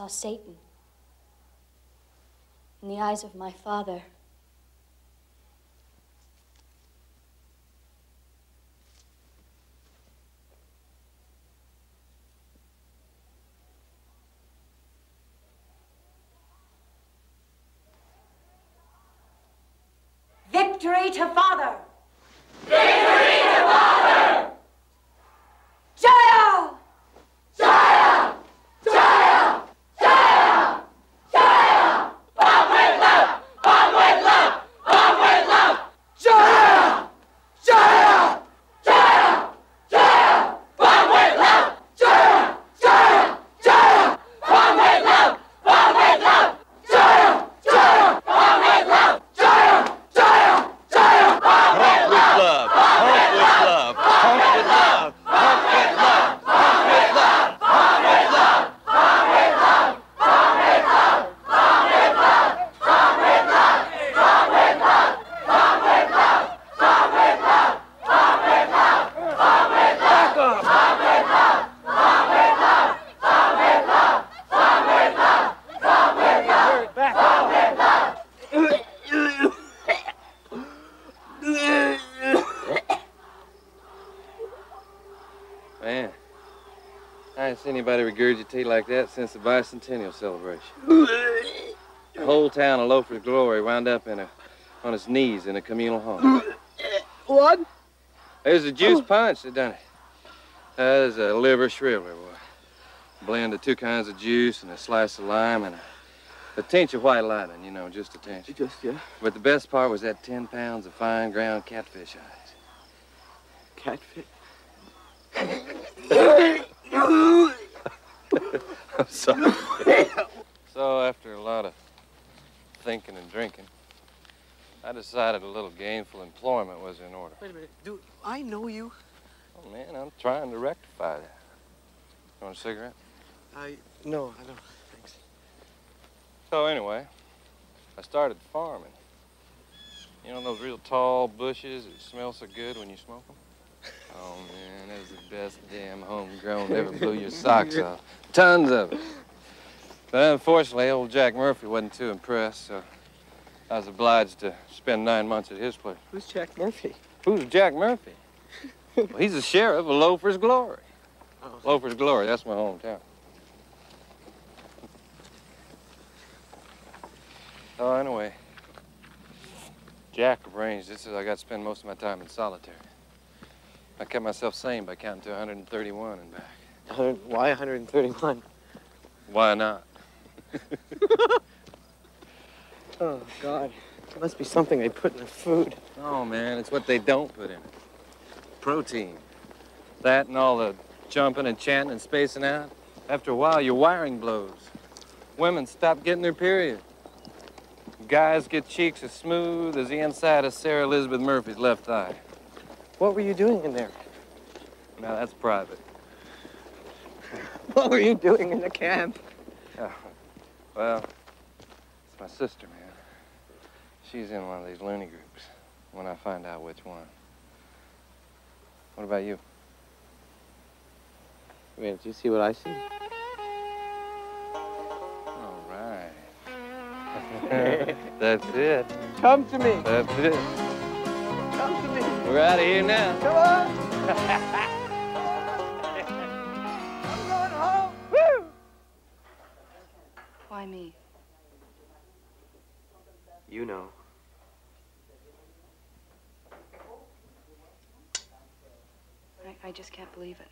saw Satan in the eyes of my father. Victory to father! Bicentennial celebration. The whole town of Loafer's Glory wound up in a, on its knees in a communal hall. What? There's a juice punch that done it. There's a liver shriveler, boy. Blend of two kinds of juice and a slice of lime and a, a tinge of white lightning, you know, just a tinge. Just, yeah. But the best part was that 10 pounds of fine ground catfish eyes. Catfish. I'm sorry. so after a lot of thinking and drinking, I decided a little gainful employment was in order. Wait a minute. Do I know you? Oh, man, I'm trying to rectify that. You want a cigarette? I no, I don't. Thanks. So anyway, I started farming. You know those real tall bushes that smell so good when you smoke them? Oh man, that was the best damn homegrown ever blew your socks off. Tons of it. But unfortunately, old Jack Murphy wasn't too impressed, so I was obliged to spend nine months at his place. Who's Jack Murphy? Who's Jack Murphy? well, he's the sheriff of Loafer's Glory. Oh, Loafer's Glory, that's my hometown. Oh, anyway, Jack arranged this so I got to spend most of my time in solitary. I kept myself sane by counting to 131 and back. 100, why 131? Why not? Oh God, it must be something they put in the food. Oh man, it's what they don't put in it. Protein. That and all the jumping and chanting and spacing out. After a while, your wiring blows. Women stop getting their period. Guys get cheeks as smooth as the inside of Sarah Elizabeth Murphy's left thigh. What were you doing in there? Now that's private. What were you doing in the camp? Oh, well, it's my sister, man. She's in one of these loony groups. When I find out which one. What about you? Wait, did you see what I see? All right. That's it. Come to me. That's it. Come to me. We're out of here now. Come on. I'm going home. Woo! Why me? You know. I, I just can't believe it.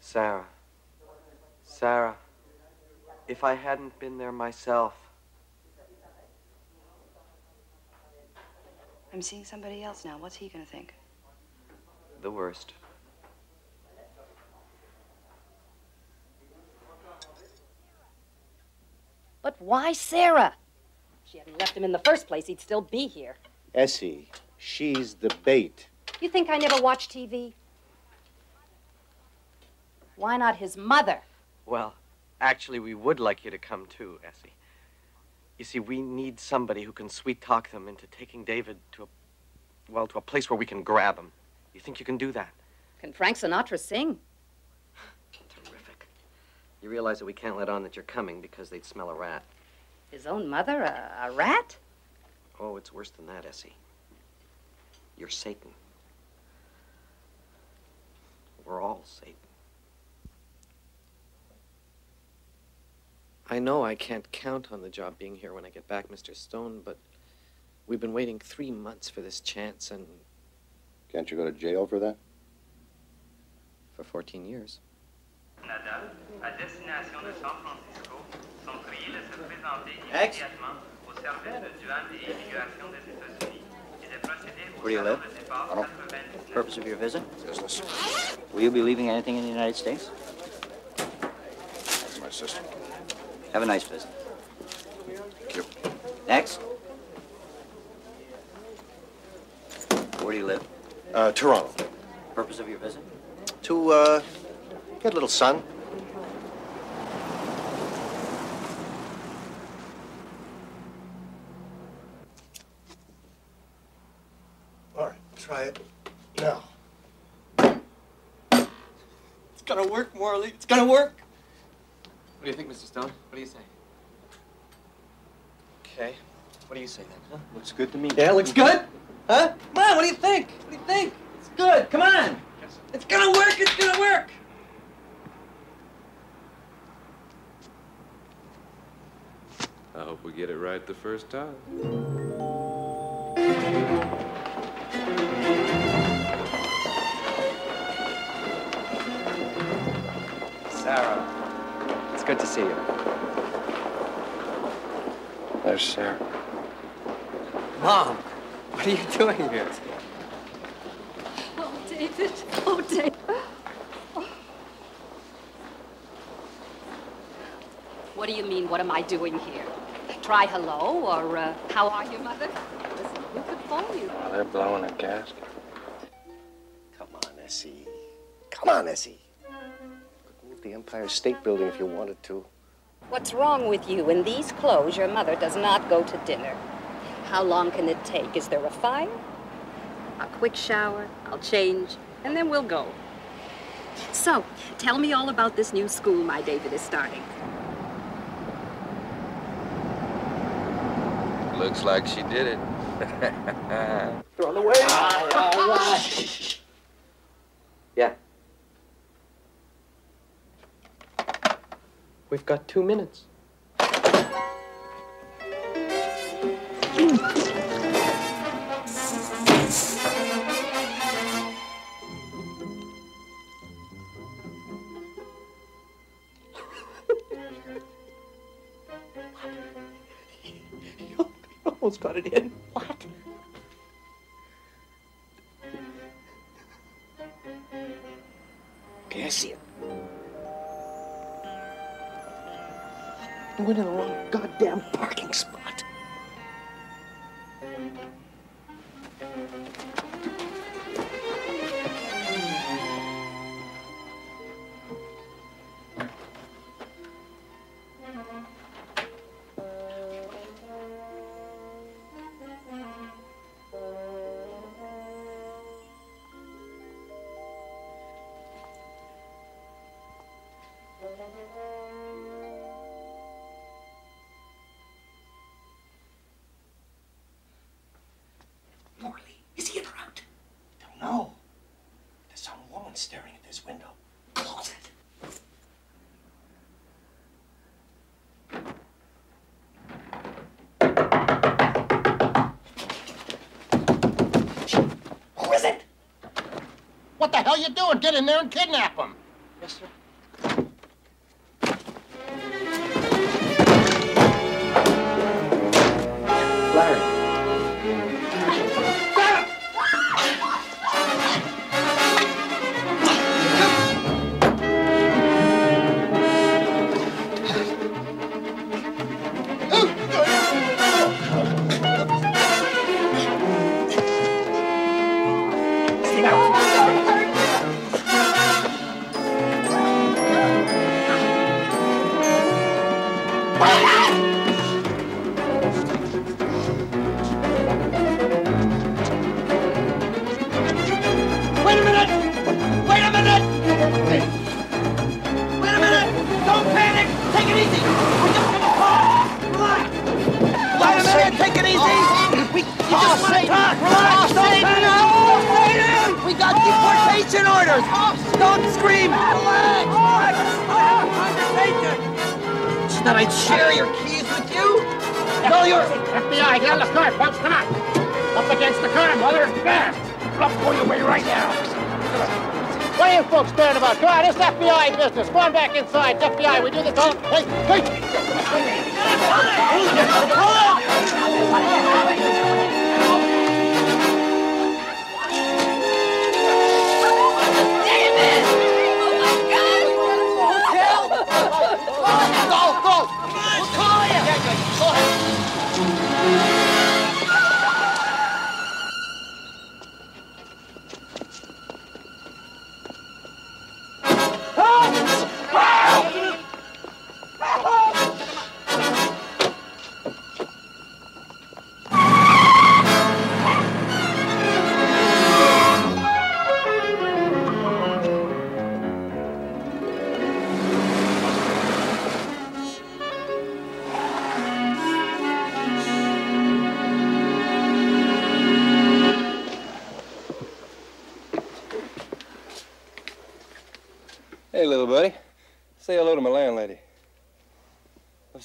Sarah. Sarah. If I hadn't been there myself. I'm seeing somebody else now. What's he gonna think? The worst. But why Sarah? If she hadn't left him in the first place, he'd still be here. Essie, she's the bait. You think I never watch TV? Why not his mother? Well, actually, we would like you to come too, Essie. You see, we need somebody who can sweet talk them into taking David to a, well, to a place where we can grab him. You think you can do that? Can Frank Sinatra sing? Terrific. You realize that we can't let on that you're coming because they'd smell a rat. His own mother, a, a rat? Oh, it's worse than that, Essie. You're Satan. We're all Satan. I know I can't count on the job being here when I get back, Mr. Stone, but we've been waiting three months for this chance, and Can't you go to jail for that? for 14 years. Canada, à destination de San Francisco, sont priés de se présenter Ex? immédiatement au service de douane et immigration des États-Unis et de procéder au Where do you live? de I don't- Purpose of your visit? Business. Will you be leaving anything in the United States? That's my sister. Have a nice visit. Thank you. Next. Where do you live? Uh, Toronto. Purpose of your visit? To, uh, get a little sun. All right, try it now. It's gonna work, Morley. It's gonna work. What do you think, Mr. Stone? What do you say? Okay. What do you say then, huh? Looks good to me. Yeah, looks good? Huh? Come on, what do you think? What do you think? It's good. Come on. Yes, It's gonna work. It's gonna work. I hope we get it right the first time. Sarah, it's good to see you. There's Sarah. Mom, what are you doing here? Oh, David. Oh, David. What do you mean, what am I doing here? Try hello, or uh, how are you, Mother? Listen, who could phone you? Oh, they're blowing a gasket. Come on, Essie. Come on, Essie. Could move the Empire State Building if you wanted to. What's wrong with you? In these clothes, your mother does not go to dinner. How long can it take? Is there a fire? A quick shower, I'll change, and then we'll go. So, tell me all about this new school my David is starting. Looks like she did it. They're on the way. all right. Yeah. We've got two minutes. What the hell you doing? Get in there and kidnap him. Yes, sir. Want to fall! Relax! Light a man, take it easy! You just say talk! Relax! Stay down! Stay down! We got deportation orders! Don't That I'd share your keys with you? No, you're... FBI, get on the car, folks. Come on. Up against the car, mother. Fast. I'll pull you away right now. What are you folks staring about? Come on, it's FBI business. Go on back inside. It's FBI. We do this all. Hey, hey.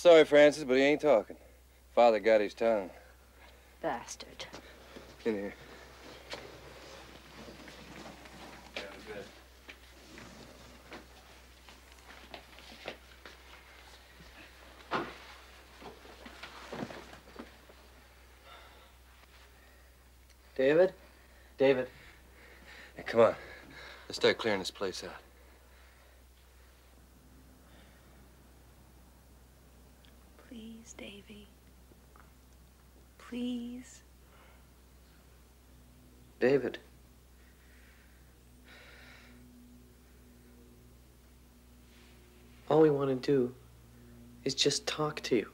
Sorry, Francis, but he ain't talking. Father got his tongue. Bastard. In here. David? David. Hey, come on. Let's start clearing this place out. Please, Davy. Please. David. All we want to do is just talk to you.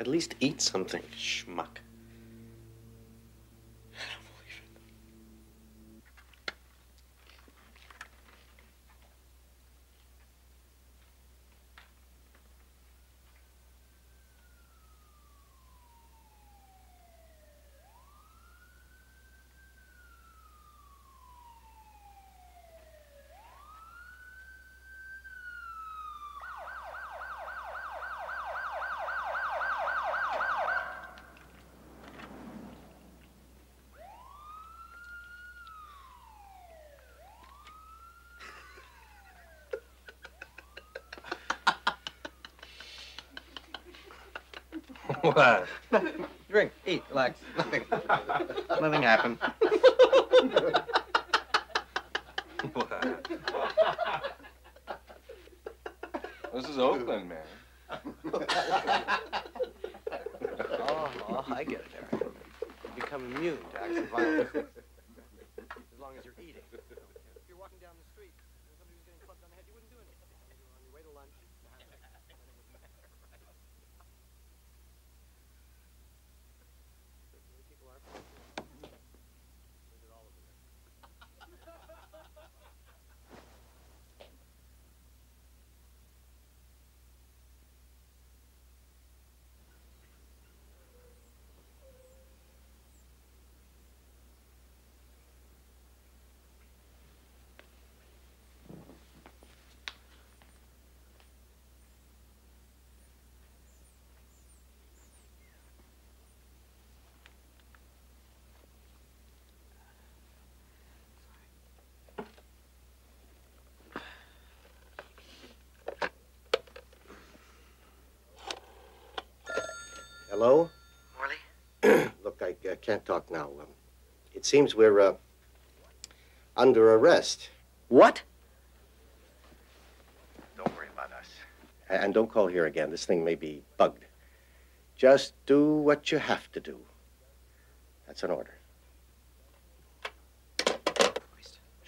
At least eat something, schmuck. What? Drink, eat, relax. Nothing. Nothing happened. What? This is Oakland, man. oh, oh, I get it, Eric. You become immune to acts of violence. As long as you're eating. If you're walking down the street and somebody was getting clubbed on the head, you wouldn't do anything. You're on your way to lunch. People are. all over there. Hello? Morley? Look, I uh, can't talk now. Um, it seems we're uh, under arrest. What? Don't worry about us. And don't call here again. This thing may be bugged. Just do what you have to do. That's an order.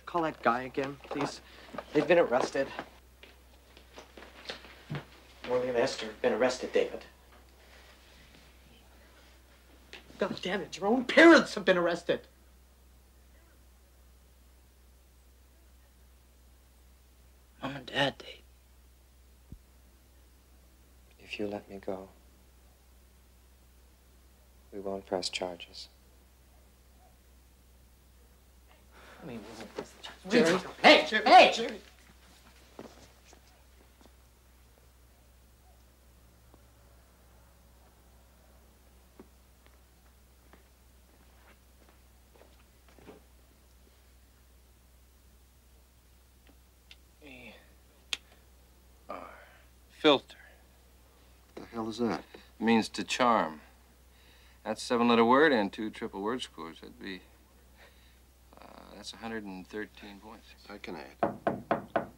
Call that guy again, please. They've been arrested. Morley and Esther have been arrested, David. God damn it, your own parents have been arrested. Mom and Dad, Dave. If you let me go, we won't press charges. I mean, we won't press charges. Jerry. Hey, Jerry. Hey, Jerry. Filter. The hell is that? Means to charm. That's seven letter word and two triple word scores. That'd be. Uh, that's 113 points. I can add.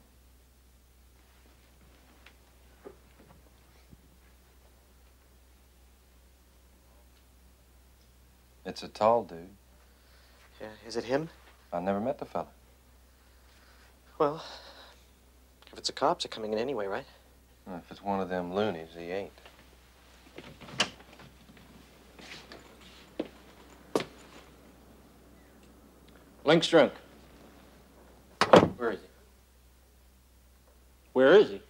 It's a tall dude. Yeah, is it him? I never met the fella. Well, if it's the cops, they're coming in anyway, right? Well, if it's one of them loonies, he ain't. Linc Strunk. Where is he? Where is he?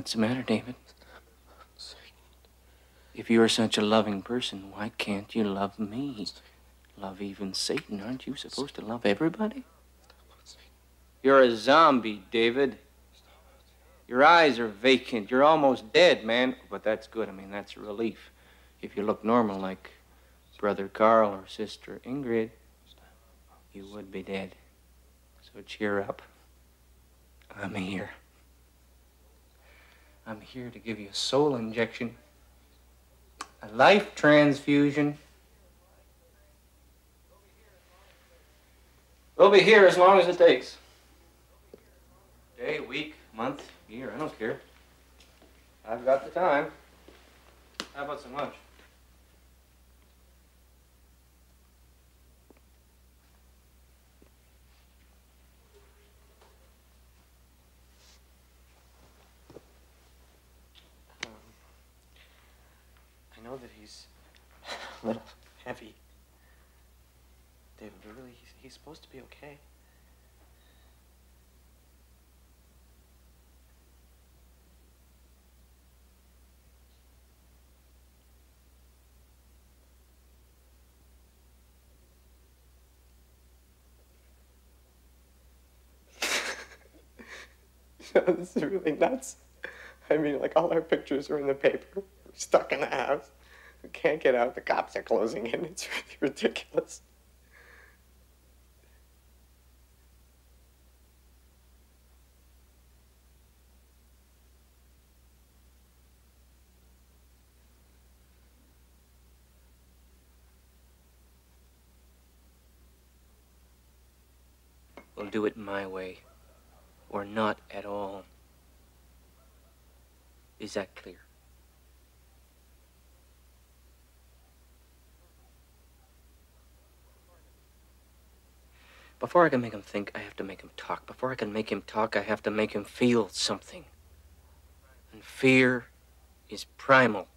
What's the matter, David? If you're such a loving person, why can't you love me? Love even Satan. Aren't you supposed to love everybody? You're a zombie, David. Your eyes are vacant. You're almost dead, man. But that's good. I mean, that's a relief. If you look normal like Brother Carl or Sister Ingrid, you would be dead. So cheer up. I'm here. I'm here to give you a soul injection, a life transfusion. We'll be here as long as it takes. Day, week, month, year, I don't care. I've got the time. How about some lunch? I know that he's a little heavy. David, but really, he's, he's supposed to be okay. You this is really nuts. I mean, like, all our pictures are in the paper. We're stuck in the house. We can't get out. The cops are closing in. It's really ridiculous. We'll do it my way, or not at all. Is that clear? Before I can make him think, I have to make him talk. Before I can make him talk, I have to make him feel something. And fear is primal.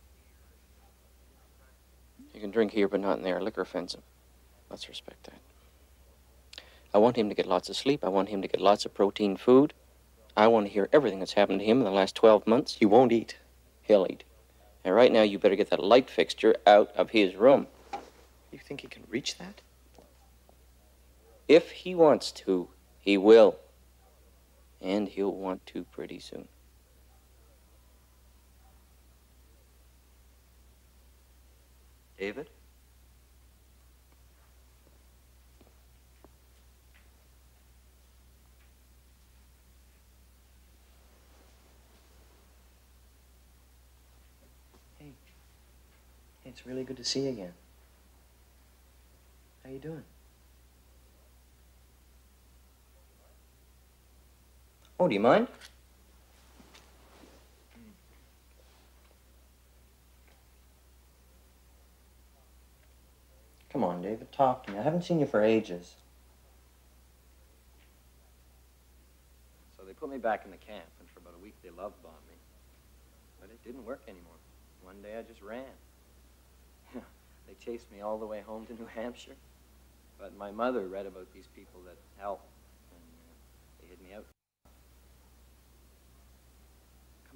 You can drink here, but not in there. Liquor offends him. Let's respect that. I want him to get lots of sleep. I want him to get lots of protein food. I want to hear everything that's happened to him in the last 12 months. He won't eat. He'll eat. And right now, you better get that light fixture out of his room. You think he can reach that? If he wants to, he will. And he'll want to pretty soon. David? Hey, it's really good to see you again. How you doing? Oh, do you mind? Come on, David, talk to me. I haven't seen you for ages. So they put me back in the camp, and for about a week they love bombed me. But it didn't work anymore. One day I just ran. they chased me all the way home to New Hampshire. But my mother read about these people that help, and uh, they hid me out.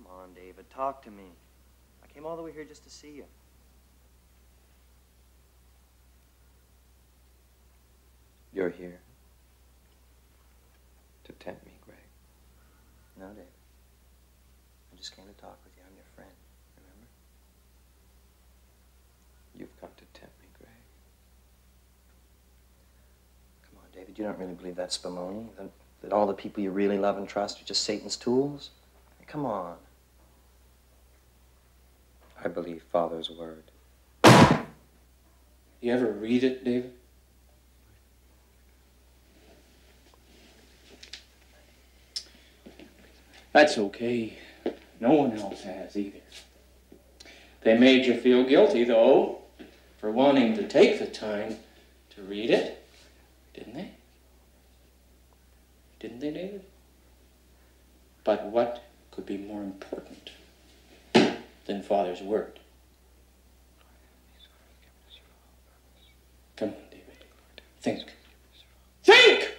Come on, David, talk to me. I came all the way here just to see you. You're here to tempt me, Greg. No, David. I just came to talk with you. I'm your friend, remember? You've come to tempt me, Greg. Come on, David, you don't really believe that Spumoni? That, that all the people you really love and trust are just Satan's tools? Come on. I believe Father's word. You ever read it, David? That's okay. No one else has either. They made you feel guilty, though, for wanting to take the time to read it, didn't they? Didn't they, David? But what could be more important than Father's word? Come on, David. Think. Think!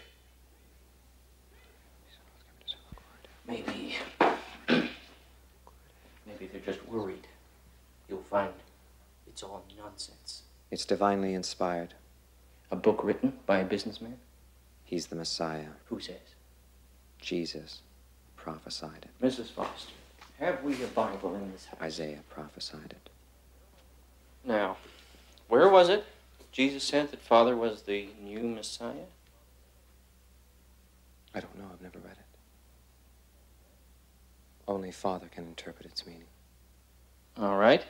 Maybe. Maybe they're just worried. You'll find it's all nonsense. It's divinely inspired. A book written by a businessman? He's the Messiah. Who says? Jesus prophesied it. Mrs. Foster, have we a Bible in this house? Isaiah prophesied it. Now, where was it? Jesus said that Father was the new Messiah? I don't know. I've never read it. Only Father can interpret its meaning. All right.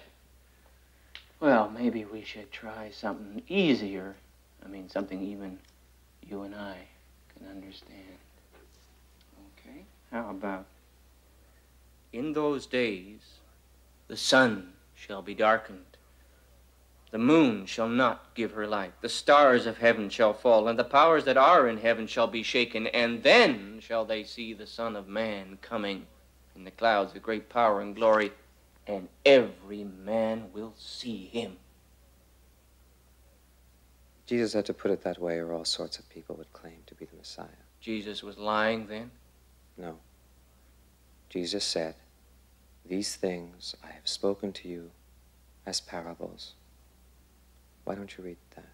Well, maybe we should try something easier. I mean, something even you and I can understand. Okay? How about in those days the sun shall be darkened, the moon shall not give her light, the stars of heaven shall fall, and the powers that are in heaven shall be shaken, and then shall they see the Son of Man coming in the clouds with great power and glory, and every man will see him. Jesus had to put it that way, or all sorts of people would claim to be the Messiah. Jesus was lying then? No. Jesus said, These things I have spoken to you as parables. Why don't you read that?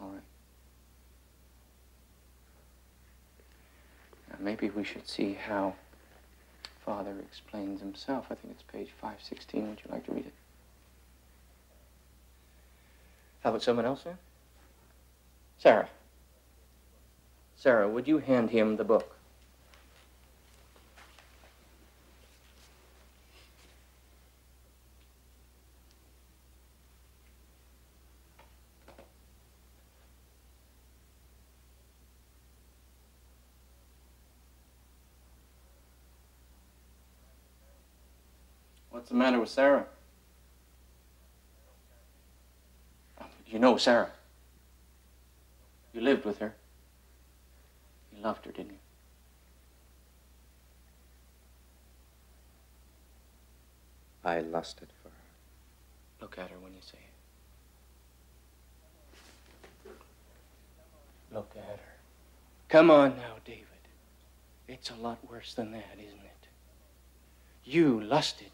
All right. Now, maybe we should see how Father explains himself. I think it's page 516. Would you like to read it? How about someone else there? Sarah. Sarah, would you hand him the book? What's the matter with Sarah? You know Sarah. You lived with her. You loved her, didn't you? I lusted for her. Look at her when you say it. Look at her. Come on now, David. It's a lot worse than that, isn't it? You lusted,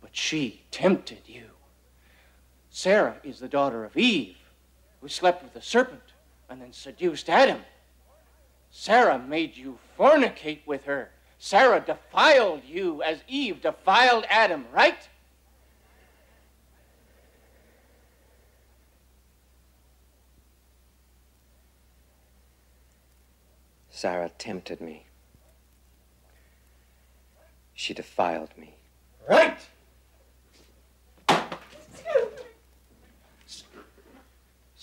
but she tempted you. Sarah is the daughter of Eve, who slept with the serpent and then seduced Adam. Sarah made you fornicate with her. Sarah defiled you as Eve defiled Adam, right? Sarah tempted me. She defiled me. Right!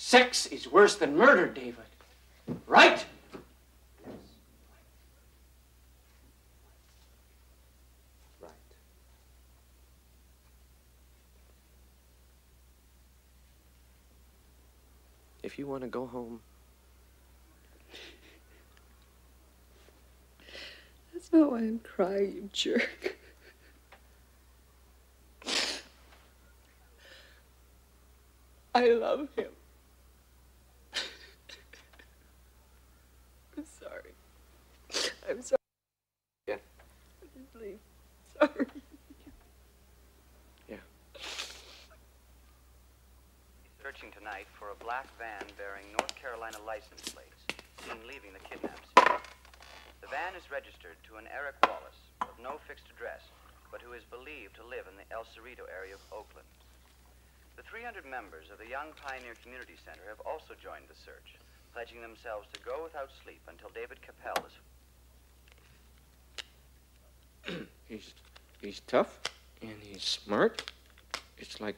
Sex is worse than murder, David. Right? If you want to go home, That's not why I'm crying, you jerk. I love him. I'm sorry. I'm sorry. Yeah. Please. Sorry. Yeah. Searching tonight for a black van bearing North Carolina license plates, seen leaving the kidnap scene. The van is registered to an Eric Wallace of no fixed address, but who is believed to live in the El Cerrito area of Oakland. The 300 members of the Young Pioneer Community Center have also joined the search, pledging themselves to go without sleep until David Kappel is He's he's tough and he's smart. It's like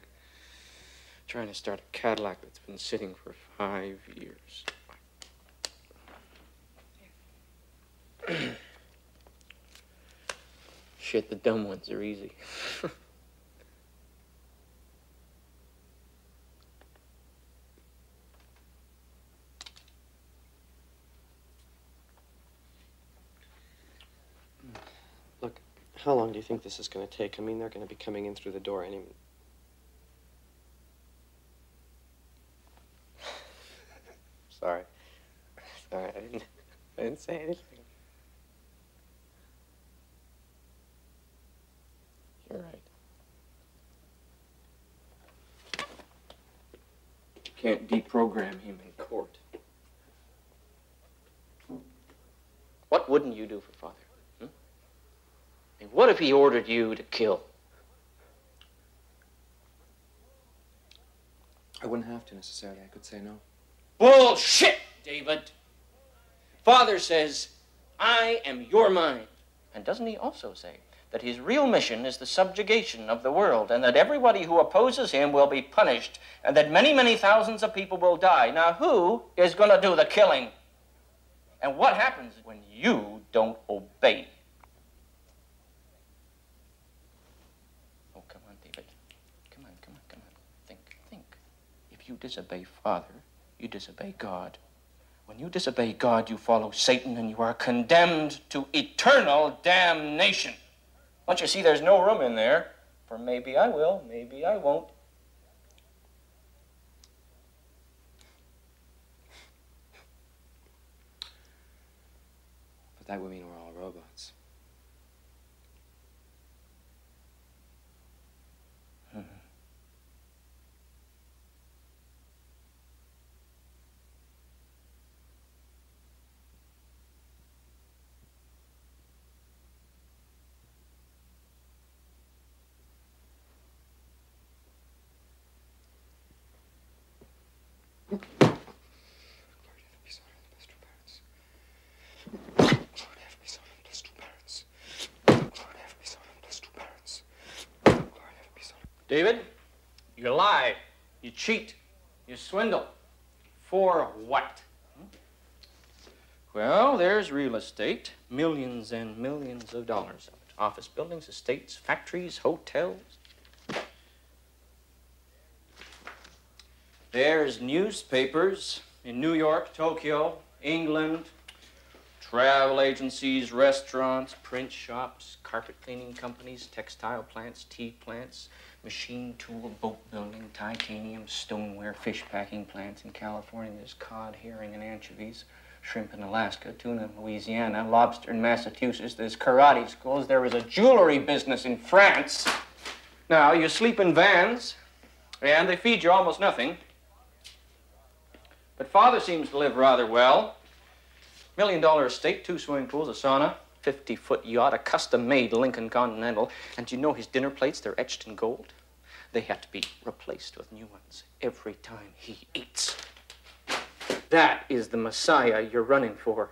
trying to start a Cadillac that's been sitting for five years. Shit, the dumb ones are easy. Look, how long do you think this is going to take? I mean, they're going to be coming in through the door any. Sorry. Sorry, I didn't, I didn't say anything. You're right. You Can't deprogram him in court. What wouldn't you do for father? And what if he ordered you to kill? I wouldn't have to necessarily. I could say no. Bullshit, David. Father says, I am your mind. And doesn't he also say that his real mission is the subjugation of the world and that everybody who opposes him will be punished and that many, many thousands of people will die? Now, who is going to do the killing? And what happens when you don't obey? Oh, come on, David. Come on, come on, come on. Think, think. If you disobey Father, you disobey God. When you disobey God, you follow Satan and you are condemned to eternal damnation. Don't you see there's no room in there for maybe I will, maybe I won't. But that would mean we're David, you lie, you cheat, you swindle. For what? Well, there's real estate. Millions and millions of dollars of it. Office buildings, estates, factories, hotels. There's newspapers in New York, Tokyo, England, travel agencies, restaurants, print shops, carpet cleaning companies, textile plants, tea plants, machine tool, boat building, titanium, stoneware, fish packing plants in California. There's cod, herring, and anchovies. Shrimp in Alaska, tuna in Louisiana, lobster in Massachusetts. There's karate schools. There is a jewelry business in France. Now, you sleep in vans, and they feed you almost nothing. But father seems to live rather well. Million dollar estate, two swimming pools, a sauna, 50 foot yacht, a custom made Lincoln Continental. And you know his dinner plates? They're etched in gold. They have to be replaced with new ones every time he eats. That is the Messiah you're running for.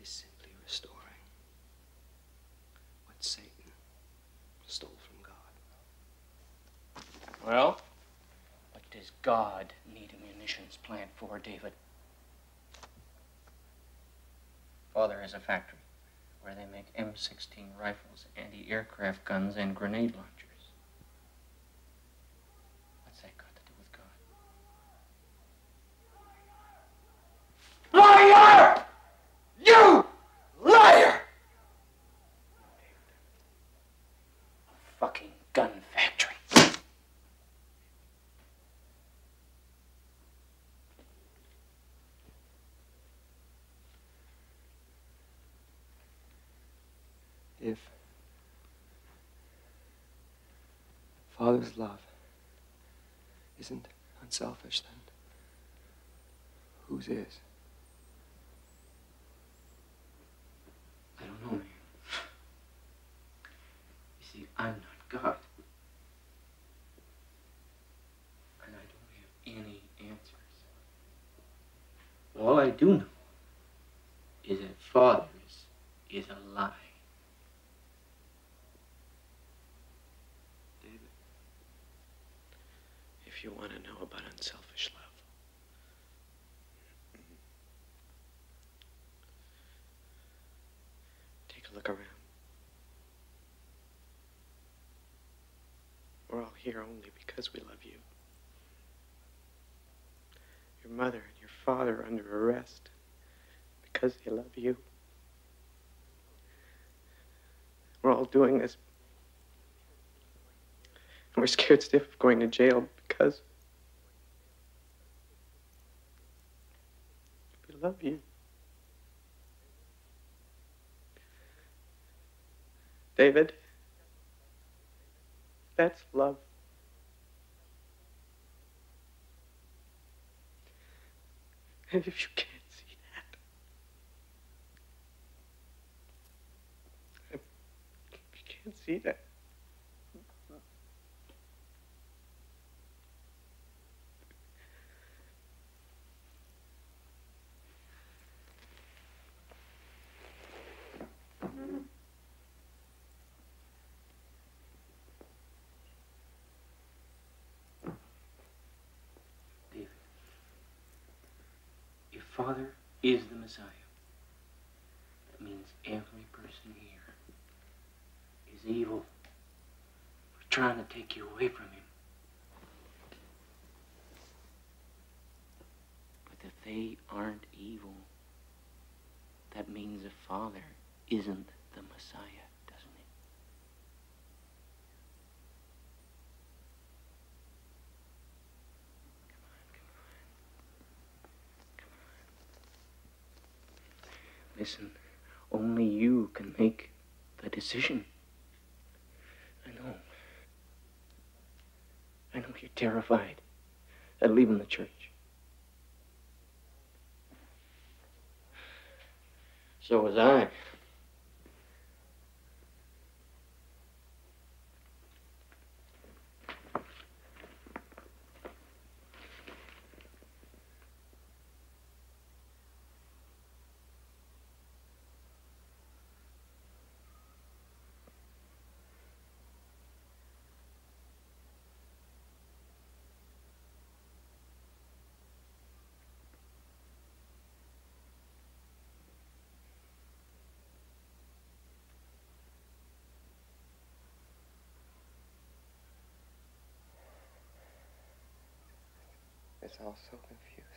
is simply restoring what Satan stole from God. Well, what does God need a munitions plant for, David? Father has a factory where they make M16 rifles, anti-aircraft guns, and grenade launchers. What's that got to do with God? Liar! Father's love isn't unselfish, then whose is? I don't know, man. You see, I'm not God. And I don't have any answers. All I do know is that Father's is a lie. If you want to know about unselfish love, take a look around. We're all here only because we love you. Your mother and your father are under arrest because they love you. We're all doing this. And we're scared stiff of going to jail because we love you. David, that's love. And if you can't see that, if you can't see that, David, if Father is the Messiah, that means every person here is evil. We're trying to take you away from him. But if they aren't evil, that means the Father isn't the Messiah, doesn't it? Listen, only you can make the decision. I know. I know you're terrified at leaving the church. So was I. It's all so confusing.